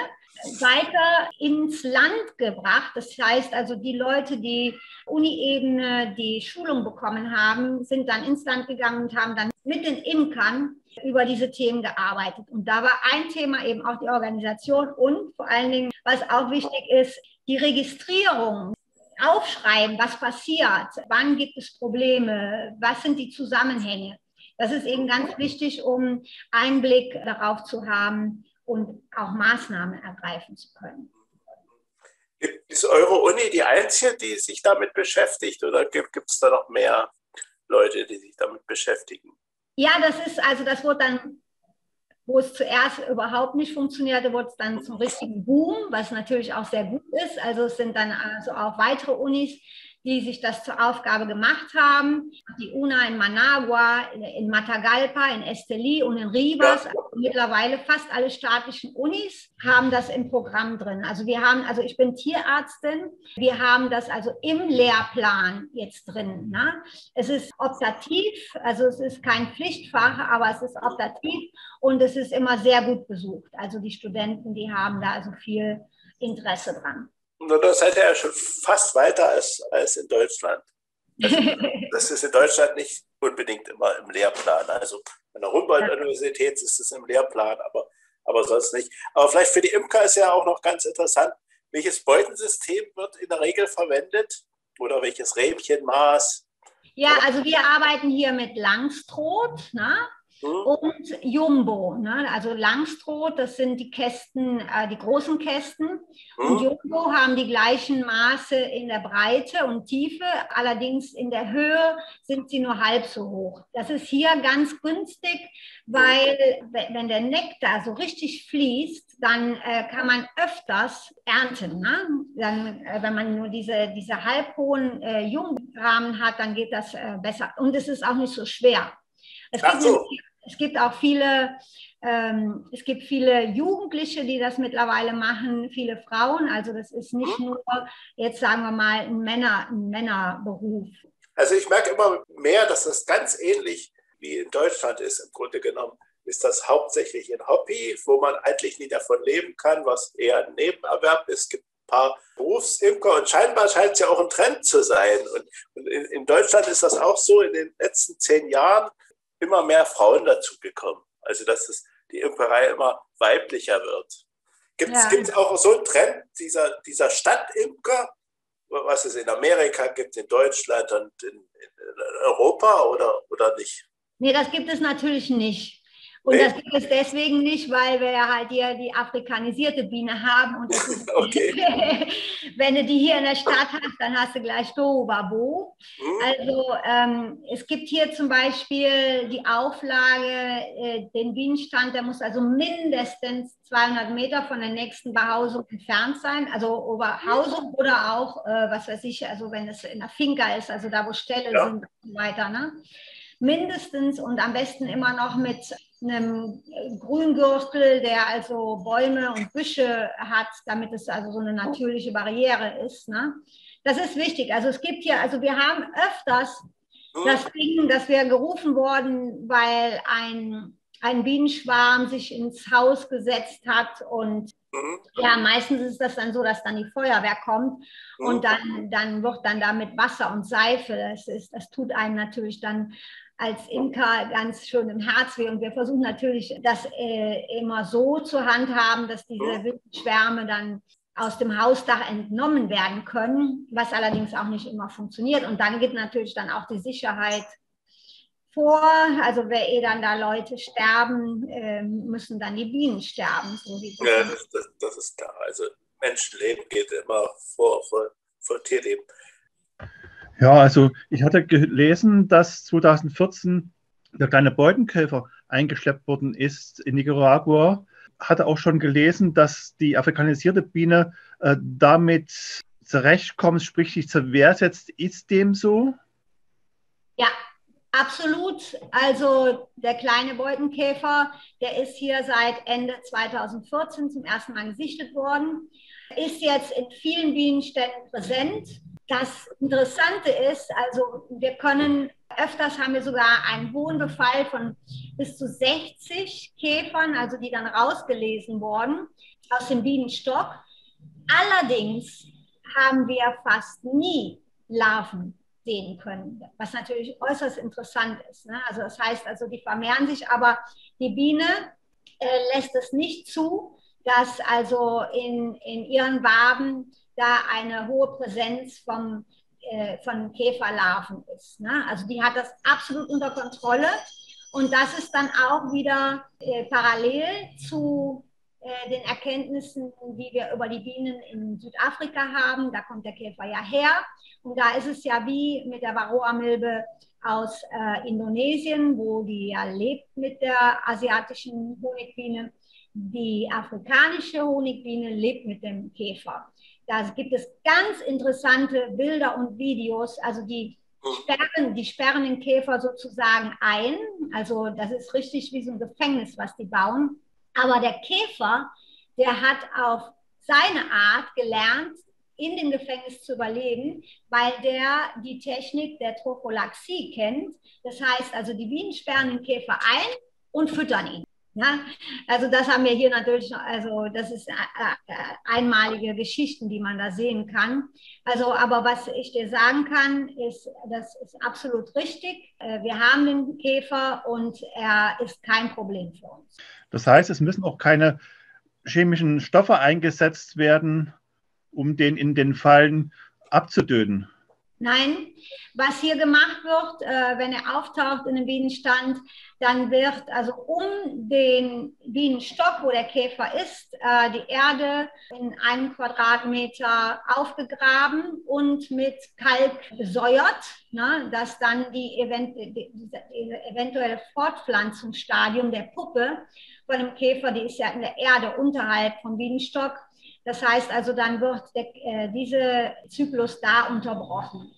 weiter ins Land gebracht. Das heißt also, die Leute, die Uni-Ebene die Schulung bekommen haben, sind dann ins Land gegangen und haben dann mit den Imkern über diese Themen gearbeitet. Und da war ein Thema eben auch die Organisation und vor allen Dingen, was auch wichtig ist, die Registrierung. Aufschreiben, was passiert, wann gibt es Probleme, was sind die Zusammenhänge. Das ist eben ganz wichtig, um Einblick darauf zu haben, und auch Maßnahmen ergreifen zu können. Ist eure Uni die einzige, die sich damit beschäftigt oder gibt es da noch mehr Leute, die sich damit beschäftigen? Ja, das ist, also das wurde dann, wo es zuerst überhaupt nicht funktionierte, wurde es dann zum richtigen Boom, was natürlich auch sehr gut ist. Also es sind dann also auch weitere Unis, die sich das zur Aufgabe gemacht haben. Die UNA in Managua, in Matagalpa, in Esteli und in Rivas, also mittlerweile fast alle staatlichen Unis haben das im Programm drin. Also wir haben, also ich bin Tierarztin, wir haben das also im Lehrplan jetzt drin. Ne? Es ist optativ, also es ist kein Pflichtfach, aber es ist optativ und es ist immer sehr gut besucht. Also die Studenten, die haben da also viel Interesse dran. Na, da seid ihr ja schon fast weiter als, als in Deutschland. Also, das ist in Deutschland nicht unbedingt immer im Lehrplan. Also an der Humboldt-Universität ist es im Lehrplan, aber, aber sonst nicht. Aber vielleicht für die Imker ist ja auch noch ganz interessant, welches Beutensystem wird in der Regel verwendet oder welches Rähmchenmaß? Ja, also wir arbeiten hier mit Langstroth. Ne? Mhm. Und Jumbo, ne? also Langstroth, das sind die Kästen, äh, die großen Kästen. Und mhm. Jumbo haben die gleichen Maße in der Breite und Tiefe, allerdings in der Höhe sind sie nur halb so hoch. Das ist hier ganz günstig, weil wenn der Nektar so richtig fließt, dann äh, kann man öfters ernten. Ne? Dann, äh, wenn man nur diese, diese halbhohen äh, Jungrahmen hat, dann geht das äh, besser. Und es ist auch nicht so schwer. Es Ach so. Nicht, es gibt auch viele, ähm, es gibt viele Jugendliche, die das mittlerweile machen, viele Frauen. Also das ist nicht mhm. nur jetzt sagen wir mal ein, Männer, ein Männerberuf. Also ich merke immer mehr, dass das ganz ähnlich wie in Deutschland ist im Grunde genommen. Ist das hauptsächlich ein Hobby, wo man eigentlich nie davon leben kann, was eher ein Nebenerwerb ist. Es gibt ein paar Berufsimker und scheinbar scheint es ja auch ein Trend zu sein. Und, und in, in Deutschland ist das auch so in den letzten zehn Jahren immer mehr Frauen dazugekommen. Also dass es, die Imkerei immer weiblicher wird. Gibt es ja. auch so einen Trend dieser, dieser Stadtimker, was es in Amerika gibt, in Deutschland und in, in Europa oder, oder nicht? Nee, das gibt es natürlich nicht. Und nee. das gibt es deswegen nicht, weil wir ja halt hier die afrikanisierte Biene haben. Und okay. wenn du die hier in der Stadt hast, dann hast du gleich Tohuwabo. Mhm. Also ähm, es gibt hier zum Beispiel die Auflage, äh, den Bienenstand, der muss also mindestens 200 Meter von der nächsten Behausung entfernt sein. Also Oberhausung oder auch, äh, was weiß ich, also wenn es in der Finca ist, also da, wo Ställe ja. sind und so weiter. Ne? mindestens und am besten immer noch mit einem Grüngürtel, der also Bäume und Büsche hat, damit es also so eine natürliche Barriere ist. Ne? Das ist wichtig. Also es gibt hier, also wir haben öfters das Ding, dass wir gerufen wurden, weil ein, ein Bienenschwarm sich ins Haus gesetzt hat und mhm. ja, meistens ist das dann so, dass dann die Feuerwehr kommt und mhm. dann, dann wird dann da mit Wasser und Seife, das, ist, das tut einem natürlich dann als Imker ganz schön im Herz weh. Und wir versuchen natürlich, das äh, immer so zu handhaben, dass diese wilden Schwärme dann aus dem Hausdach entnommen werden können, was allerdings auch nicht immer funktioniert. Und dann geht natürlich dann auch die Sicherheit vor. Also wer eh dann da Leute sterben, äh, müssen dann die Bienen sterben. So ja, das, das, das, ist klar. Also Menschenleben geht immer vor, vor, vor Tierleben. Ja, also ich hatte gelesen, dass 2014 der kleine Beutenkäfer eingeschleppt worden ist in Nicaragua. Hatte auch schon gelesen, dass die afrikanisierte Biene äh, damit zurechtkommst, sprich dich zur Wehr setzt. Ist dem so? Ja, absolut. Also der kleine Beutenkäfer, der ist hier seit Ende 2014 zum ersten Mal gesichtet worden, ist jetzt in vielen Bienenständen präsent. Das Interessante ist, also wir können, öfters haben wir sogar einen hohen Befall von bis zu 60 Käfern, also die dann rausgelesen wurden aus dem Bienenstock. Allerdings haben wir fast nie Larven sehen können, was natürlich äußerst interessant ist. Ne? Also das heißt also, die vermehren sich, aber die Biene äh, lässt es nicht zu, dass also in, in ihren Waben da eine hohe Präsenz vom, äh, von Käferlarven ist. Ne? Also die hat das absolut unter Kontrolle und das ist dann auch wieder äh, parallel zu äh, den Erkenntnissen, die wir über die Bienen in Südafrika haben. Da kommt der Käfer ja her. Und da ist es ja wie mit der Varroa-Milbe aus äh, Indonesien, wo die ja lebt mit der asiatischen Honigbiene. Die afrikanische Honigbiene lebt mit dem Käfer. Da gibt es ganz interessante Bilder und Videos. Also die sperren, die sperren den Käfer sozusagen ein. Also das ist richtig wie so ein Gefängnis, was die bauen. Aber der Käfer, der hat auf seine Art gelernt, in dem Gefängnis zu überleben, weil der die Technik der Trophylaxie kennt. Das heißt also, die Bienen sperren den Käfer ein und füttern ihn. Ja, also das haben wir hier natürlich, also das ist äh, äh, einmalige Geschichten, die man da sehen kann. Also, aber was ich dir sagen kann, ist, das ist absolut richtig. Äh, wir haben den Käfer und er ist kein Problem für uns. Das heißt, es müssen auch keine chemischen Stoffe eingesetzt werden, um den in den Fallen abzutöten. Nein, was hier gemacht wird, äh, wenn er auftaucht in einem Bienenstand, dann wird also um den Bienenstock, wo der Käfer ist, äh, die Erde in einem Quadratmeter aufgegraben und mit Kalk besäuert, ne, dass dann die, event die, die eventuelle Fortpflanzungsstadium der Puppe von dem Käfer, die ist ja in der Erde unterhalb vom Bienenstock, das heißt also, dann wird der, äh, dieser Zyklus da unterbrochen.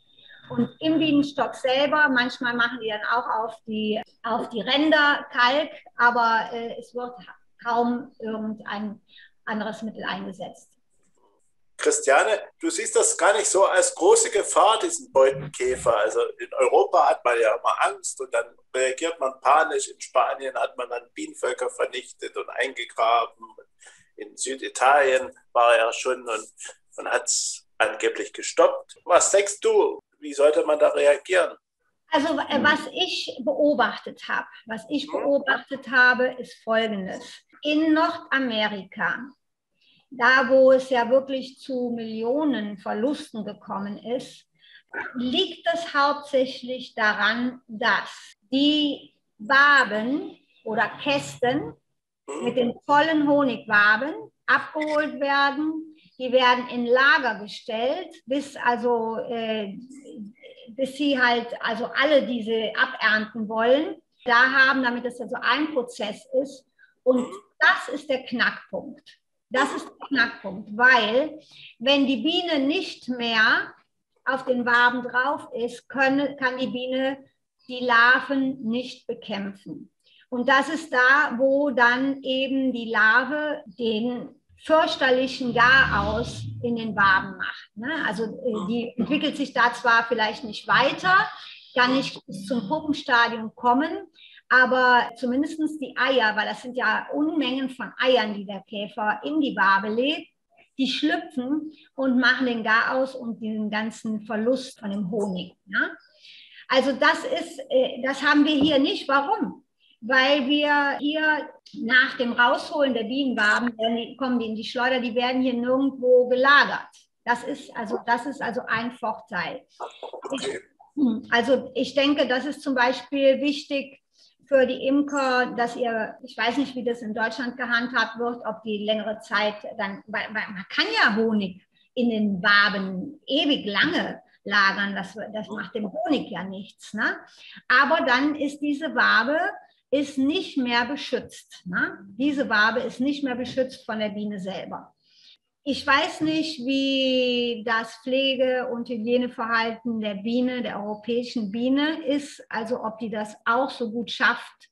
Und im Bienenstock selber, manchmal machen die dann auch auf die, auf die Ränder Kalk, aber äh, es wird kaum irgendein anderes Mittel eingesetzt. Christiane, du siehst das gar nicht so als große Gefahr, diesen Beutenkäfer. Also in Europa hat man ja immer Angst und dann reagiert man panisch. In Spanien hat man dann Bienenvölker vernichtet und eingegraben in Süditalien war er schon und, und hat es angeblich gestoppt. Was denkst du, wie sollte man da reagieren? Also äh, was ich beobachtet habe, was ich mhm. beobachtet habe, ist Folgendes. In Nordamerika, da wo es ja wirklich zu Millionen Verlusten gekommen ist, liegt es hauptsächlich daran, dass die Waben oder Kästen mit den vollen Honigwaben abgeholt werden. Die werden in Lager gestellt, bis also äh, bis sie halt also alle diese abernten wollen. Da haben, damit es also ein Prozess ist. Und das ist der Knackpunkt. Das ist der Knackpunkt, weil wenn die Biene nicht mehr auf den Waben drauf ist, können, kann die Biene die Larven nicht bekämpfen. Und das ist da, wo dann eben die Larve den fürchterlichen Garaus in den Waben macht. Ne? Also äh, die entwickelt sich da zwar vielleicht nicht weiter, kann nicht bis zum Puppenstadium kommen, aber zumindest die Eier, weil das sind ja Unmengen von Eiern, die der Käfer in die Wabe legt, die schlüpfen und machen den Garaus und den ganzen Verlust von dem Honig. Ne? Also das ist, äh, das haben wir hier nicht. Warum? Weil wir hier nach dem Rausholen der Bienenwaben kommen die in die Schleuder, die werden hier nirgendwo gelagert. Das ist also, das ist also ein Vorteil. Ich, hm, also ich denke, das ist zum Beispiel wichtig für die Imker, dass ihr, ich weiß nicht, wie das in Deutschland gehandhabt wird, ob die längere Zeit dann, weil, weil man kann ja Honig in den Waben ewig lange lagern, das, das macht dem Honig ja nichts. Ne? Aber dann ist diese Wabe ist nicht mehr beschützt. Ne? Diese Wabe ist nicht mehr beschützt von der Biene selber. ich weiß nicht, wie das Pflege- und Hygieneverhalten der Biene, der europäischen Biene ist, also ob die das auch so gut schafft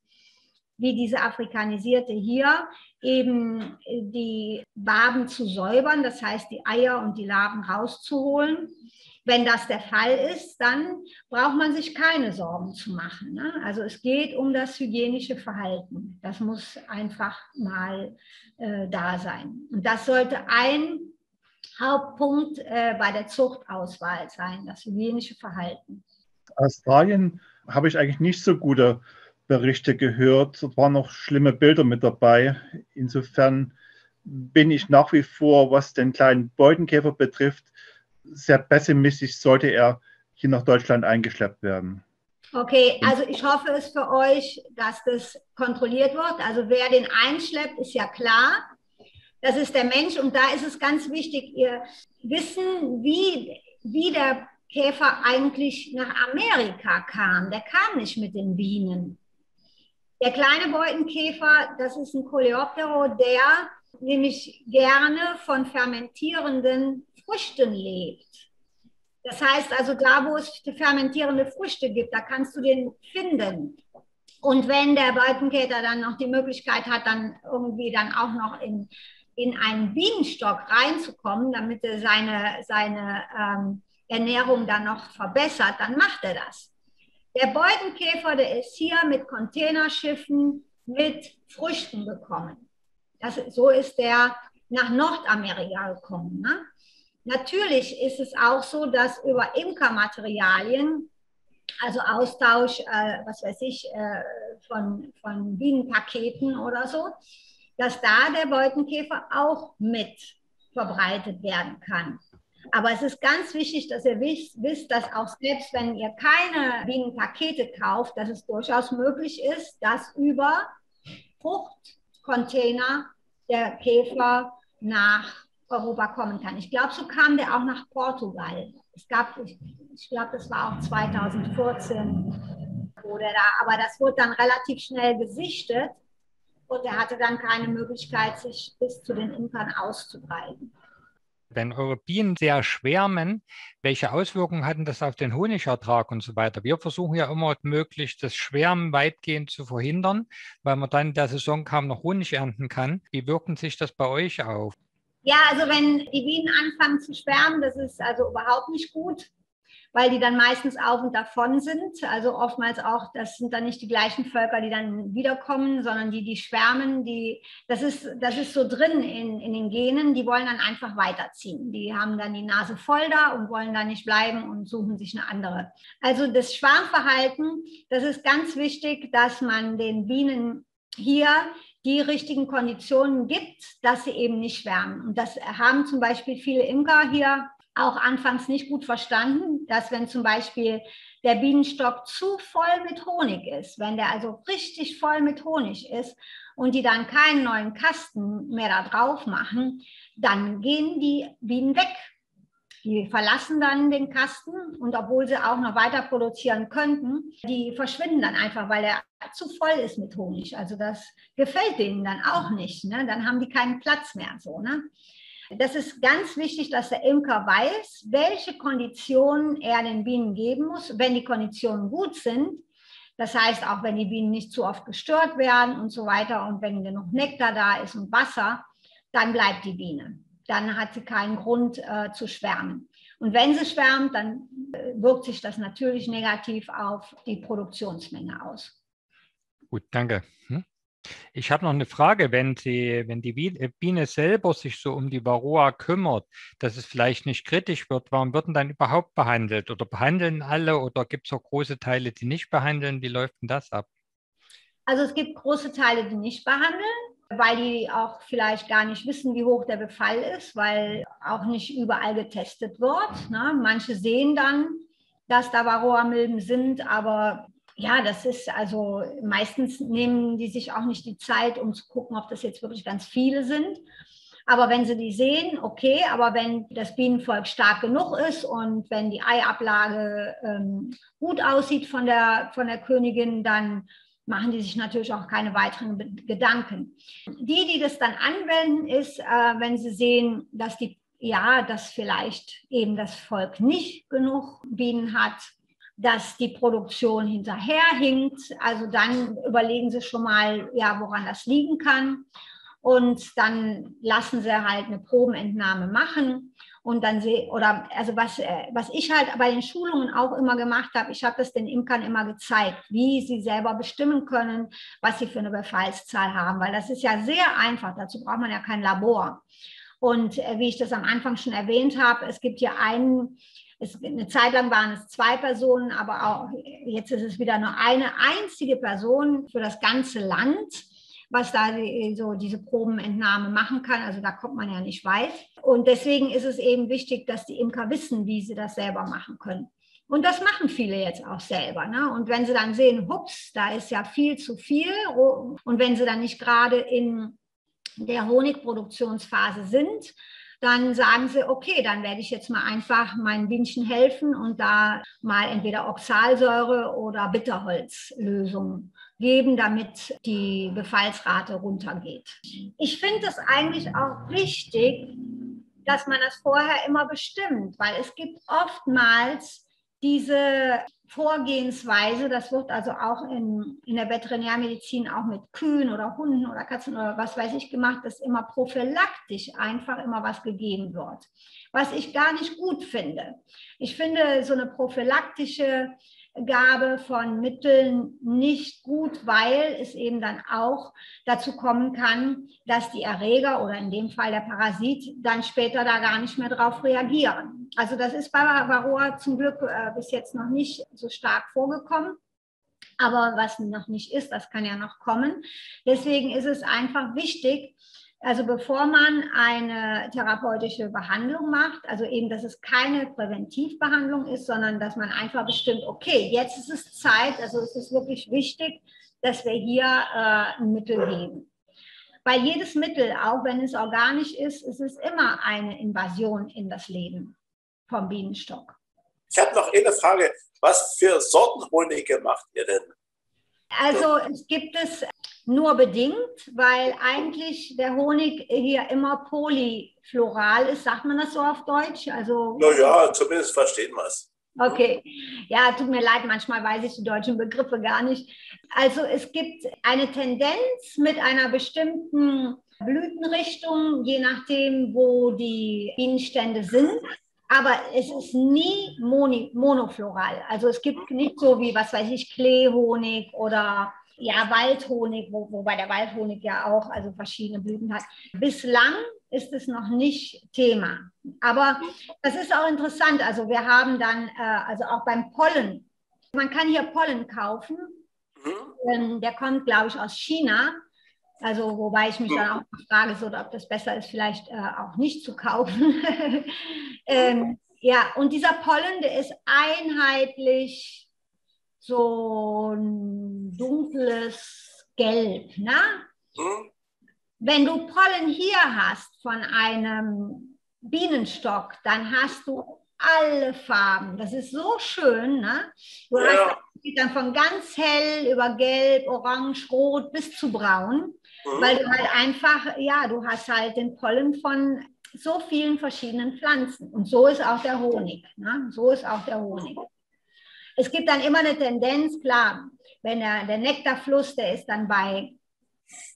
wie diese afrikanisierte hier, eben die Waben zu säubern, das heißt die Eier und die Larven rauszuholen. Wenn das der Fall ist, dann braucht man sich keine Sorgen zu machen. Ne? Also es geht um das hygienische Verhalten. Das muss einfach mal äh, da sein. Und das sollte ein Hauptpunkt äh, bei der Zuchtauswahl sein, das hygienische Verhalten. Australien habe ich eigentlich nicht so gute Berichte gehört. Dort waren noch schlimme Bilder mit dabei. Insofern bin ich nach wie vor, was den kleinen Beutenkäfer betrifft, sehr pessimistisch, sollte er hier nach Deutschland eingeschleppt werden. Okay, also ich hoffe es für euch, dass das kontrolliert wird. Also wer den einschleppt, ist ja klar. Das ist der Mensch und da ist es ganz wichtig, ihr wissen, wie, wie der Käfer eigentlich nach Amerika kam. Der kam nicht mit den Bienen. Der kleine Beutenkäfer, das ist ein Coleoptero, der nämlich gerne von fermentierenden Früchten lebt. Das heißt also, da wo es fermentierende Früchte gibt, da kannst du den finden. Und wenn der Beutenkäfer dann noch die Möglichkeit hat, dann irgendwie dann auch noch in, in einen Bienenstock reinzukommen, damit er seine, seine ähm, Ernährung dann noch verbessert, dann macht er das. Der Beutenkäfer, der ist hier mit Containerschiffen mit Früchten gekommen. Das, so ist der nach Nordamerika gekommen. Ne? Natürlich ist es auch so, dass über Imkermaterialien, also Austausch, äh, was weiß ich, äh, von, von Bienenpaketen oder so, dass da der Beutenkäfer auch mit verbreitet werden kann. Aber es ist ganz wichtig, dass ihr wisst, wisst, dass auch selbst wenn ihr keine Bienenpakete kauft, dass es durchaus möglich ist, dass über Fruchtcontainer der Käfer nach Europa kommen kann. Ich glaube, so kam der auch nach Portugal. Es gab, ich, ich glaube, das war auch 2014 oder da, aber das wurde dann relativ schnell gesichtet und er hatte dann keine Möglichkeit, sich bis zu den Imkern auszubreiten. Wenn eure Bienen sehr schwärmen, welche Auswirkungen hatten das auf den Honigertrag und so weiter? Wir versuchen ja immer möglichst das Schwärmen weitgehend zu verhindern, weil man dann in der Saison kaum noch Honig ernten kann. Wie wirken sich das bei euch auf? Ja, also wenn die Bienen anfangen zu schwärmen, das ist also überhaupt nicht gut, weil die dann meistens auf und davon sind. Also oftmals auch, das sind dann nicht die gleichen Völker, die dann wiederkommen, sondern die, die schwärmen, die, das ist, das ist so drin in, in den Genen, die wollen dann einfach weiterziehen. Die haben dann die Nase voll da und wollen da nicht bleiben und suchen sich eine andere. Also das Schwarmverhalten, das ist ganz wichtig, dass man den Bienen hier die richtigen Konditionen gibt, dass sie eben nicht schwärmen. Und das haben zum Beispiel viele Imker hier auch anfangs nicht gut verstanden, dass wenn zum Beispiel der Bienenstock zu voll mit Honig ist, wenn der also richtig voll mit Honig ist und die dann keinen neuen Kasten mehr da drauf machen, dann gehen die Bienen weg die verlassen dann den Kasten und obwohl sie auch noch weiter produzieren könnten, die verschwinden dann einfach, weil er zu voll ist mit Honig. Also das gefällt denen dann auch nicht. Ne? Dann haben die keinen Platz mehr. So, ne? Das ist ganz wichtig, dass der Imker weiß, welche Konditionen er den Bienen geben muss. Wenn die Konditionen gut sind, das heißt auch, wenn die Bienen nicht zu oft gestört werden und so weiter und wenn genug Nektar da ist und Wasser, dann bleibt die Biene dann hat sie keinen Grund äh, zu schwärmen. Und wenn sie schwärmt, dann äh, wirkt sich das natürlich negativ auf die Produktionsmenge aus. Gut, danke. Hm? Ich habe noch eine Frage, wenn, sie, wenn die Biene selber sich so um die Varroa kümmert, dass es vielleicht nicht kritisch wird, warum wird denn dann überhaupt behandelt? Oder behandeln alle oder gibt es auch große Teile, die nicht behandeln? Wie läuft denn das ab? Also es gibt große Teile, die nicht behandeln weil die auch vielleicht gar nicht wissen, wie hoch der Befall ist, weil auch nicht überall getestet wird. Ne? Manche sehen dann, dass da Varroa-Milben sind, aber ja, das ist also meistens nehmen die sich auch nicht die Zeit, um zu gucken, ob das jetzt wirklich ganz viele sind. Aber wenn sie die sehen, okay, aber wenn das Bienenvolk stark genug ist und wenn die Eiablage ähm, gut aussieht von der, von der Königin, dann machen die sich natürlich auch keine weiteren Gedanken. Die, die das dann anwenden, ist, äh, wenn sie sehen, dass die ja, dass vielleicht eben das Volk nicht genug Bienen hat, dass die Produktion hinterherhinkt. Also dann überlegen sie schon mal, ja, woran das liegen kann. Und dann lassen sie halt eine Probenentnahme machen. Und dann sehe, oder also was, äh, was ich halt bei den Schulungen auch immer gemacht habe, ich habe das den Imkern immer gezeigt, wie sie selber bestimmen können, was sie für eine Befallszahl haben, weil das ist ja sehr einfach, dazu braucht man ja kein Labor. Und äh, wie ich das am Anfang schon erwähnt habe, es gibt hier einen, es, eine Zeit lang waren es zwei Personen, aber auch jetzt ist es wieder nur eine einzige Person für das ganze Land, was da so diese Probenentnahme machen kann. Also da kommt man ja nicht weit. Und deswegen ist es eben wichtig, dass die Imker wissen, wie sie das selber machen können. Und das machen viele jetzt auch selber. Ne? Und wenn sie dann sehen, hups, da ist ja viel zu viel. Und wenn sie dann nicht gerade in der Honigproduktionsphase sind, dann sagen sie, okay, dann werde ich jetzt mal einfach meinen Bienchen helfen und da mal entweder Oxalsäure oder Bitterholzlösung geben, damit die Befallsrate runtergeht. Ich finde es eigentlich auch wichtig, dass man das vorher immer bestimmt, weil es gibt oftmals diese Vorgehensweise, das wird also auch in, in der Veterinärmedizin auch mit Kühen oder Hunden oder Katzen oder was weiß ich gemacht, dass immer prophylaktisch einfach immer was gegeben wird, was ich gar nicht gut finde. Ich finde so eine prophylaktische Gabe von Mitteln nicht gut, weil es eben dann auch dazu kommen kann, dass die Erreger oder in dem Fall der Parasit dann später da gar nicht mehr drauf reagieren. Also das ist bei Varroa zum Glück äh, bis jetzt noch nicht so stark vorgekommen. Aber was noch nicht ist, das kann ja noch kommen. Deswegen ist es einfach wichtig, also bevor man eine therapeutische Behandlung macht, also eben, dass es keine Präventivbehandlung ist, sondern dass man einfach bestimmt, okay, jetzt ist es Zeit, also es ist wirklich wichtig, dass wir hier äh, ein Mittel geben. Weil jedes Mittel, auch wenn es organisch ist, es ist immer eine Invasion in das Leben vom Bienenstock. Ich habe noch eine Frage. Was für Sorten Honige macht ihr denn? Also es gibt es nur bedingt, weil eigentlich der Honig hier immer polyfloral ist. Sagt man das so auf Deutsch? Also, naja, zumindest verstehen wir es. Okay, ja, tut mir leid, manchmal weiß ich die deutschen Begriffe gar nicht. Also es gibt eine Tendenz mit einer bestimmten Blütenrichtung, je nachdem, wo die Bienenstände sind. Aber es ist nie monofloral. Also es gibt nicht so wie, was weiß ich, Kleehonig oder ja, Waldhonig, wo, wobei der Waldhonig ja auch also verschiedene Blüten hat. Bislang ist es noch nicht Thema. Aber das ist auch interessant. Also wir haben dann, äh, also auch beim Pollen, man kann hier Pollen kaufen. Mhm. Ähm, der kommt, glaube ich, aus China. Also wobei ich mich dann auch frage, so, ob das besser ist, vielleicht äh, auch nicht zu kaufen. ähm, ja, und dieser Pollen, der ist einheitlich so ein dunkles Gelb. Ne? Hm? Wenn du Pollen hier hast von einem Bienenstock, dann hast du alle Farben. Das ist so schön. Ne? Du ja. hast dann von ganz hell über gelb, orange, rot bis zu braun, mhm. weil du halt einfach, ja, du hast halt den Pollen von so vielen verschiedenen Pflanzen. Und so ist auch der Honig. Ne? So ist auch der Honig. Es gibt dann immer eine Tendenz, klar, wenn der, der Nektarfluss, der ist dann bei,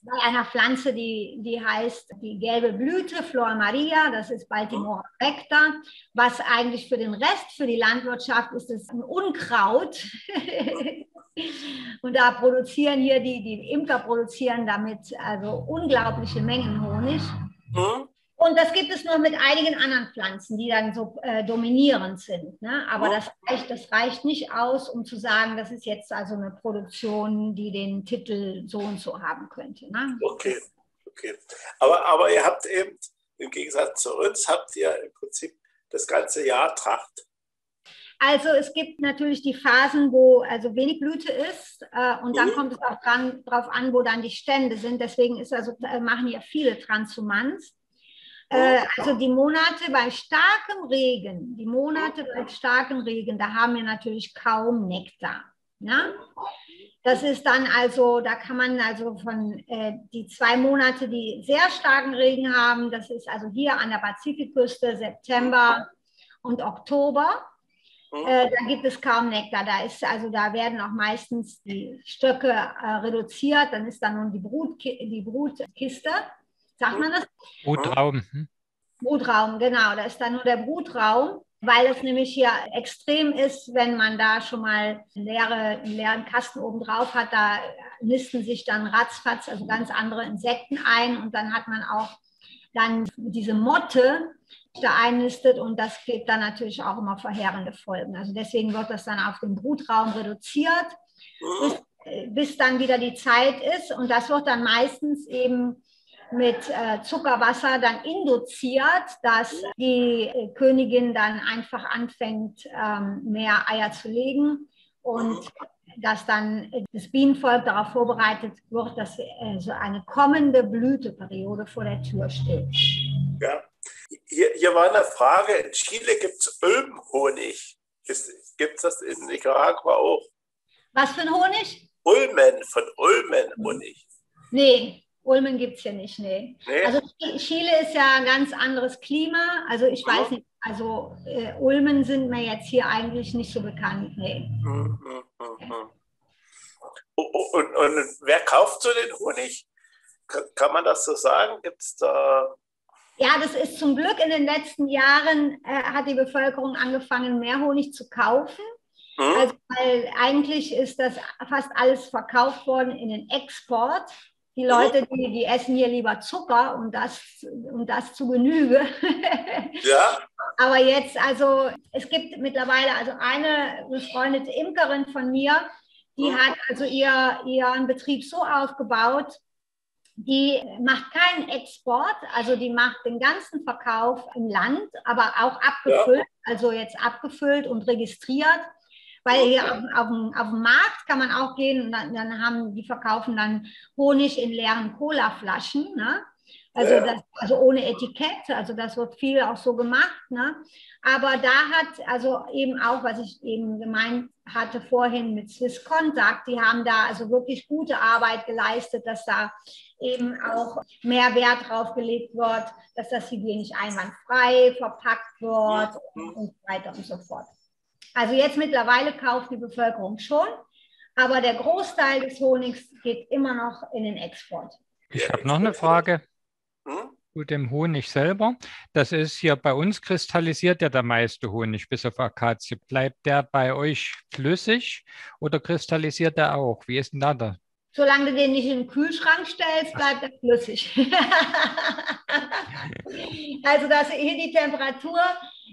bei einer Pflanze, die, die heißt die gelbe Blüte, Flor Maria, das ist Baltimora recta, was eigentlich für den Rest, für die Landwirtschaft ist es ein Unkraut. Und da produzieren hier die, die Imker produzieren damit also unglaubliche Mengen Honig. Mhm. Und das gibt es nur mit einigen anderen Pflanzen, die dann so äh, dominierend sind. Ne? Aber das reicht, das reicht nicht aus, um zu sagen, das ist jetzt also eine Produktion, die den Titel so und so haben könnte. Ne? Okay, okay. Aber, aber ihr habt eben, im Gegensatz zu uns, habt ihr im Prinzip das ganze Jahr Tracht. Also es gibt natürlich die Phasen, wo also wenig Blüte ist äh, und dann mhm. kommt es auch darauf an, wo dann die Stände sind. Deswegen ist also, äh, machen ja viele Transhumans. Äh, also die Monate bei starkem Regen, die Monate bei starkem Regen, da haben wir natürlich kaum Nektar. Ne? Das ist dann also, da kann man also von äh, die zwei Monate, die sehr starken Regen haben, das ist also hier an der Pazifikküste September und Oktober. Mhm. Äh, da gibt es kaum Nektar. Da ist also da werden auch meistens die Stöcke äh, reduziert. Dann ist dann nun die, Brut, die Brutkiste, sagt man das? Brutraum. Hm? Brutraum, genau. Da ist dann nur der Brutraum weil es nämlich hier extrem ist, wenn man da schon mal leere, einen leeren Kasten oben drauf hat, da nisten sich dann ratzfatz, also ganz andere Insekten ein und dann hat man auch dann diese Motte da einnistet und das gibt dann natürlich auch immer verheerende Folgen. Also deswegen wird das dann auf den Brutraum reduziert, bis, bis dann wieder die Zeit ist und das wird dann meistens eben mit äh, Zuckerwasser dann induziert, dass die äh, Königin dann einfach anfängt, ähm, mehr Eier zu legen und dass dann das Bienenvolk darauf vorbereitet wird, dass äh, so eine kommende Blüteperiode vor der Tür steht. Ja. Hier, hier war eine Frage, in Chile gibt es Ulmhonig. Gibt es das in Nicaragua auch? Was für ein Honig? Ulmen, von Ulmen Honig. Nee, Ulmen gibt es hier nicht, nee. nee. Also Chile ist ja ein ganz anderes Klima. Also ich weiß nicht, also äh, Ulmen sind mir jetzt hier eigentlich nicht so bekannt, nee. Mhm, mhm, mhm. Und, und, wer kauft so den Honig? Kann man das so sagen? Gibt es da... Ja, das ist zum Glück in den letzten Jahren äh, hat die Bevölkerung angefangen, mehr Honig zu kaufen. Mhm. Also, weil eigentlich ist das fast alles verkauft worden in den Export. Die Leute, die, die essen hier lieber Zucker und das, und das zu Genüge. Ja. Aber jetzt, also es gibt mittlerweile also eine befreundete Imkerin von mir, die mhm. hat also ihr, ihren Betrieb so aufgebaut, die macht keinen Export, also die macht den ganzen Verkauf im Land, aber auch abgefüllt, ja. also jetzt abgefüllt und registriert. Weil hier auf, auf, auf dem Markt kann man auch gehen und dann, dann, haben die verkaufen dann Honig in leeren Colaflaschen. Ne? Also, das, also ohne Etikett, also das wird viel auch so gemacht. Ne? Aber da hat also eben auch, was ich eben gemeint hatte vorhin mit Swiss Contact, die haben da also wirklich gute Arbeit geleistet, dass da eben auch mehr Wert drauf gelegt wird, dass das hygienisch einwandfrei verpackt wird und, und so weiter und so fort. Also jetzt mittlerweile kauft die Bevölkerung schon, aber der Großteil des Honigs geht immer noch in den Export. Ich habe noch eine Frage hm? zu dem Honig selber. Das ist hier bei uns kristallisiert ja der meiste Honig bis auf Akazie. Bleibt der bei euch flüssig oder kristallisiert er auch? Wie ist denn da der? Solange du den nicht in den Kühlschrank stellst, bleibt er flüssig. also das hier die Temperatur,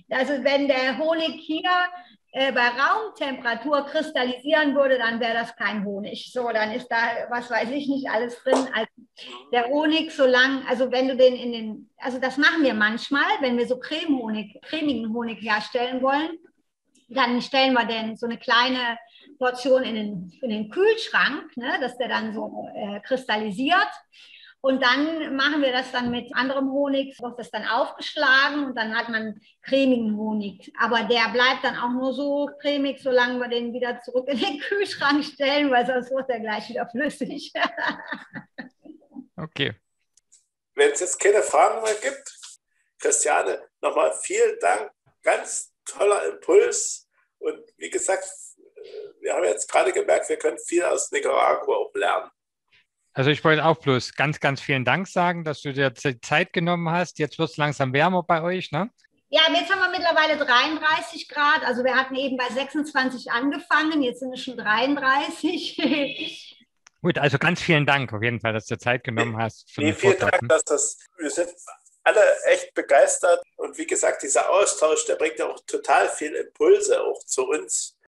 also wenn der Honig hier äh, bei Raumtemperatur kristallisieren würde, dann wäre das kein Honig. So, dann ist da, was weiß ich nicht, alles drin. Also der Honig, so lang, also wenn du den in den, also das machen wir manchmal, wenn wir so Cremehonig, cremigen Honig herstellen wollen, dann stellen wir den so eine kleine Portion in den, in den Kühlschrank, ne, dass der dann so äh, kristallisiert. Und dann machen wir das dann mit anderem Honig, wird das dann aufgeschlagen und dann hat man cremigen Honig. Aber der bleibt dann auch nur so cremig, solange wir den wieder zurück in den Kühlschrank stellen, weil sonst wird der gleich wieder flüssig. okay. Wenn es jetzt keine Fragen mehr gibt, Christiane, nochmal vielen Dank. Ganz toller Impuls. Und wie gesagt, wir haben jetzt gerade gemerkt, wir können viel aus Nicaragua auch lernen. Also ich wollte auch bloß ganz, ganz vielen Dank sagen, dass du dir Zeit genommen hast. Jetzt wird es langsam wärmer bei euch, ne? Ja, jetzt haben wir mittlerweile 33 Grad. Also wir hatten eben bei 26 angefangen, jetzt sind es schon 33. Gut, also ganz vielen Dank auf jeden Fall, dass du dir Zeit genommen hast. Für nee, vielen Dank, dass das, wir sind alle echt begeistert. Und wie gesagt, dieser Austausch, der bringt ja auch total viel Impulse auch zu uns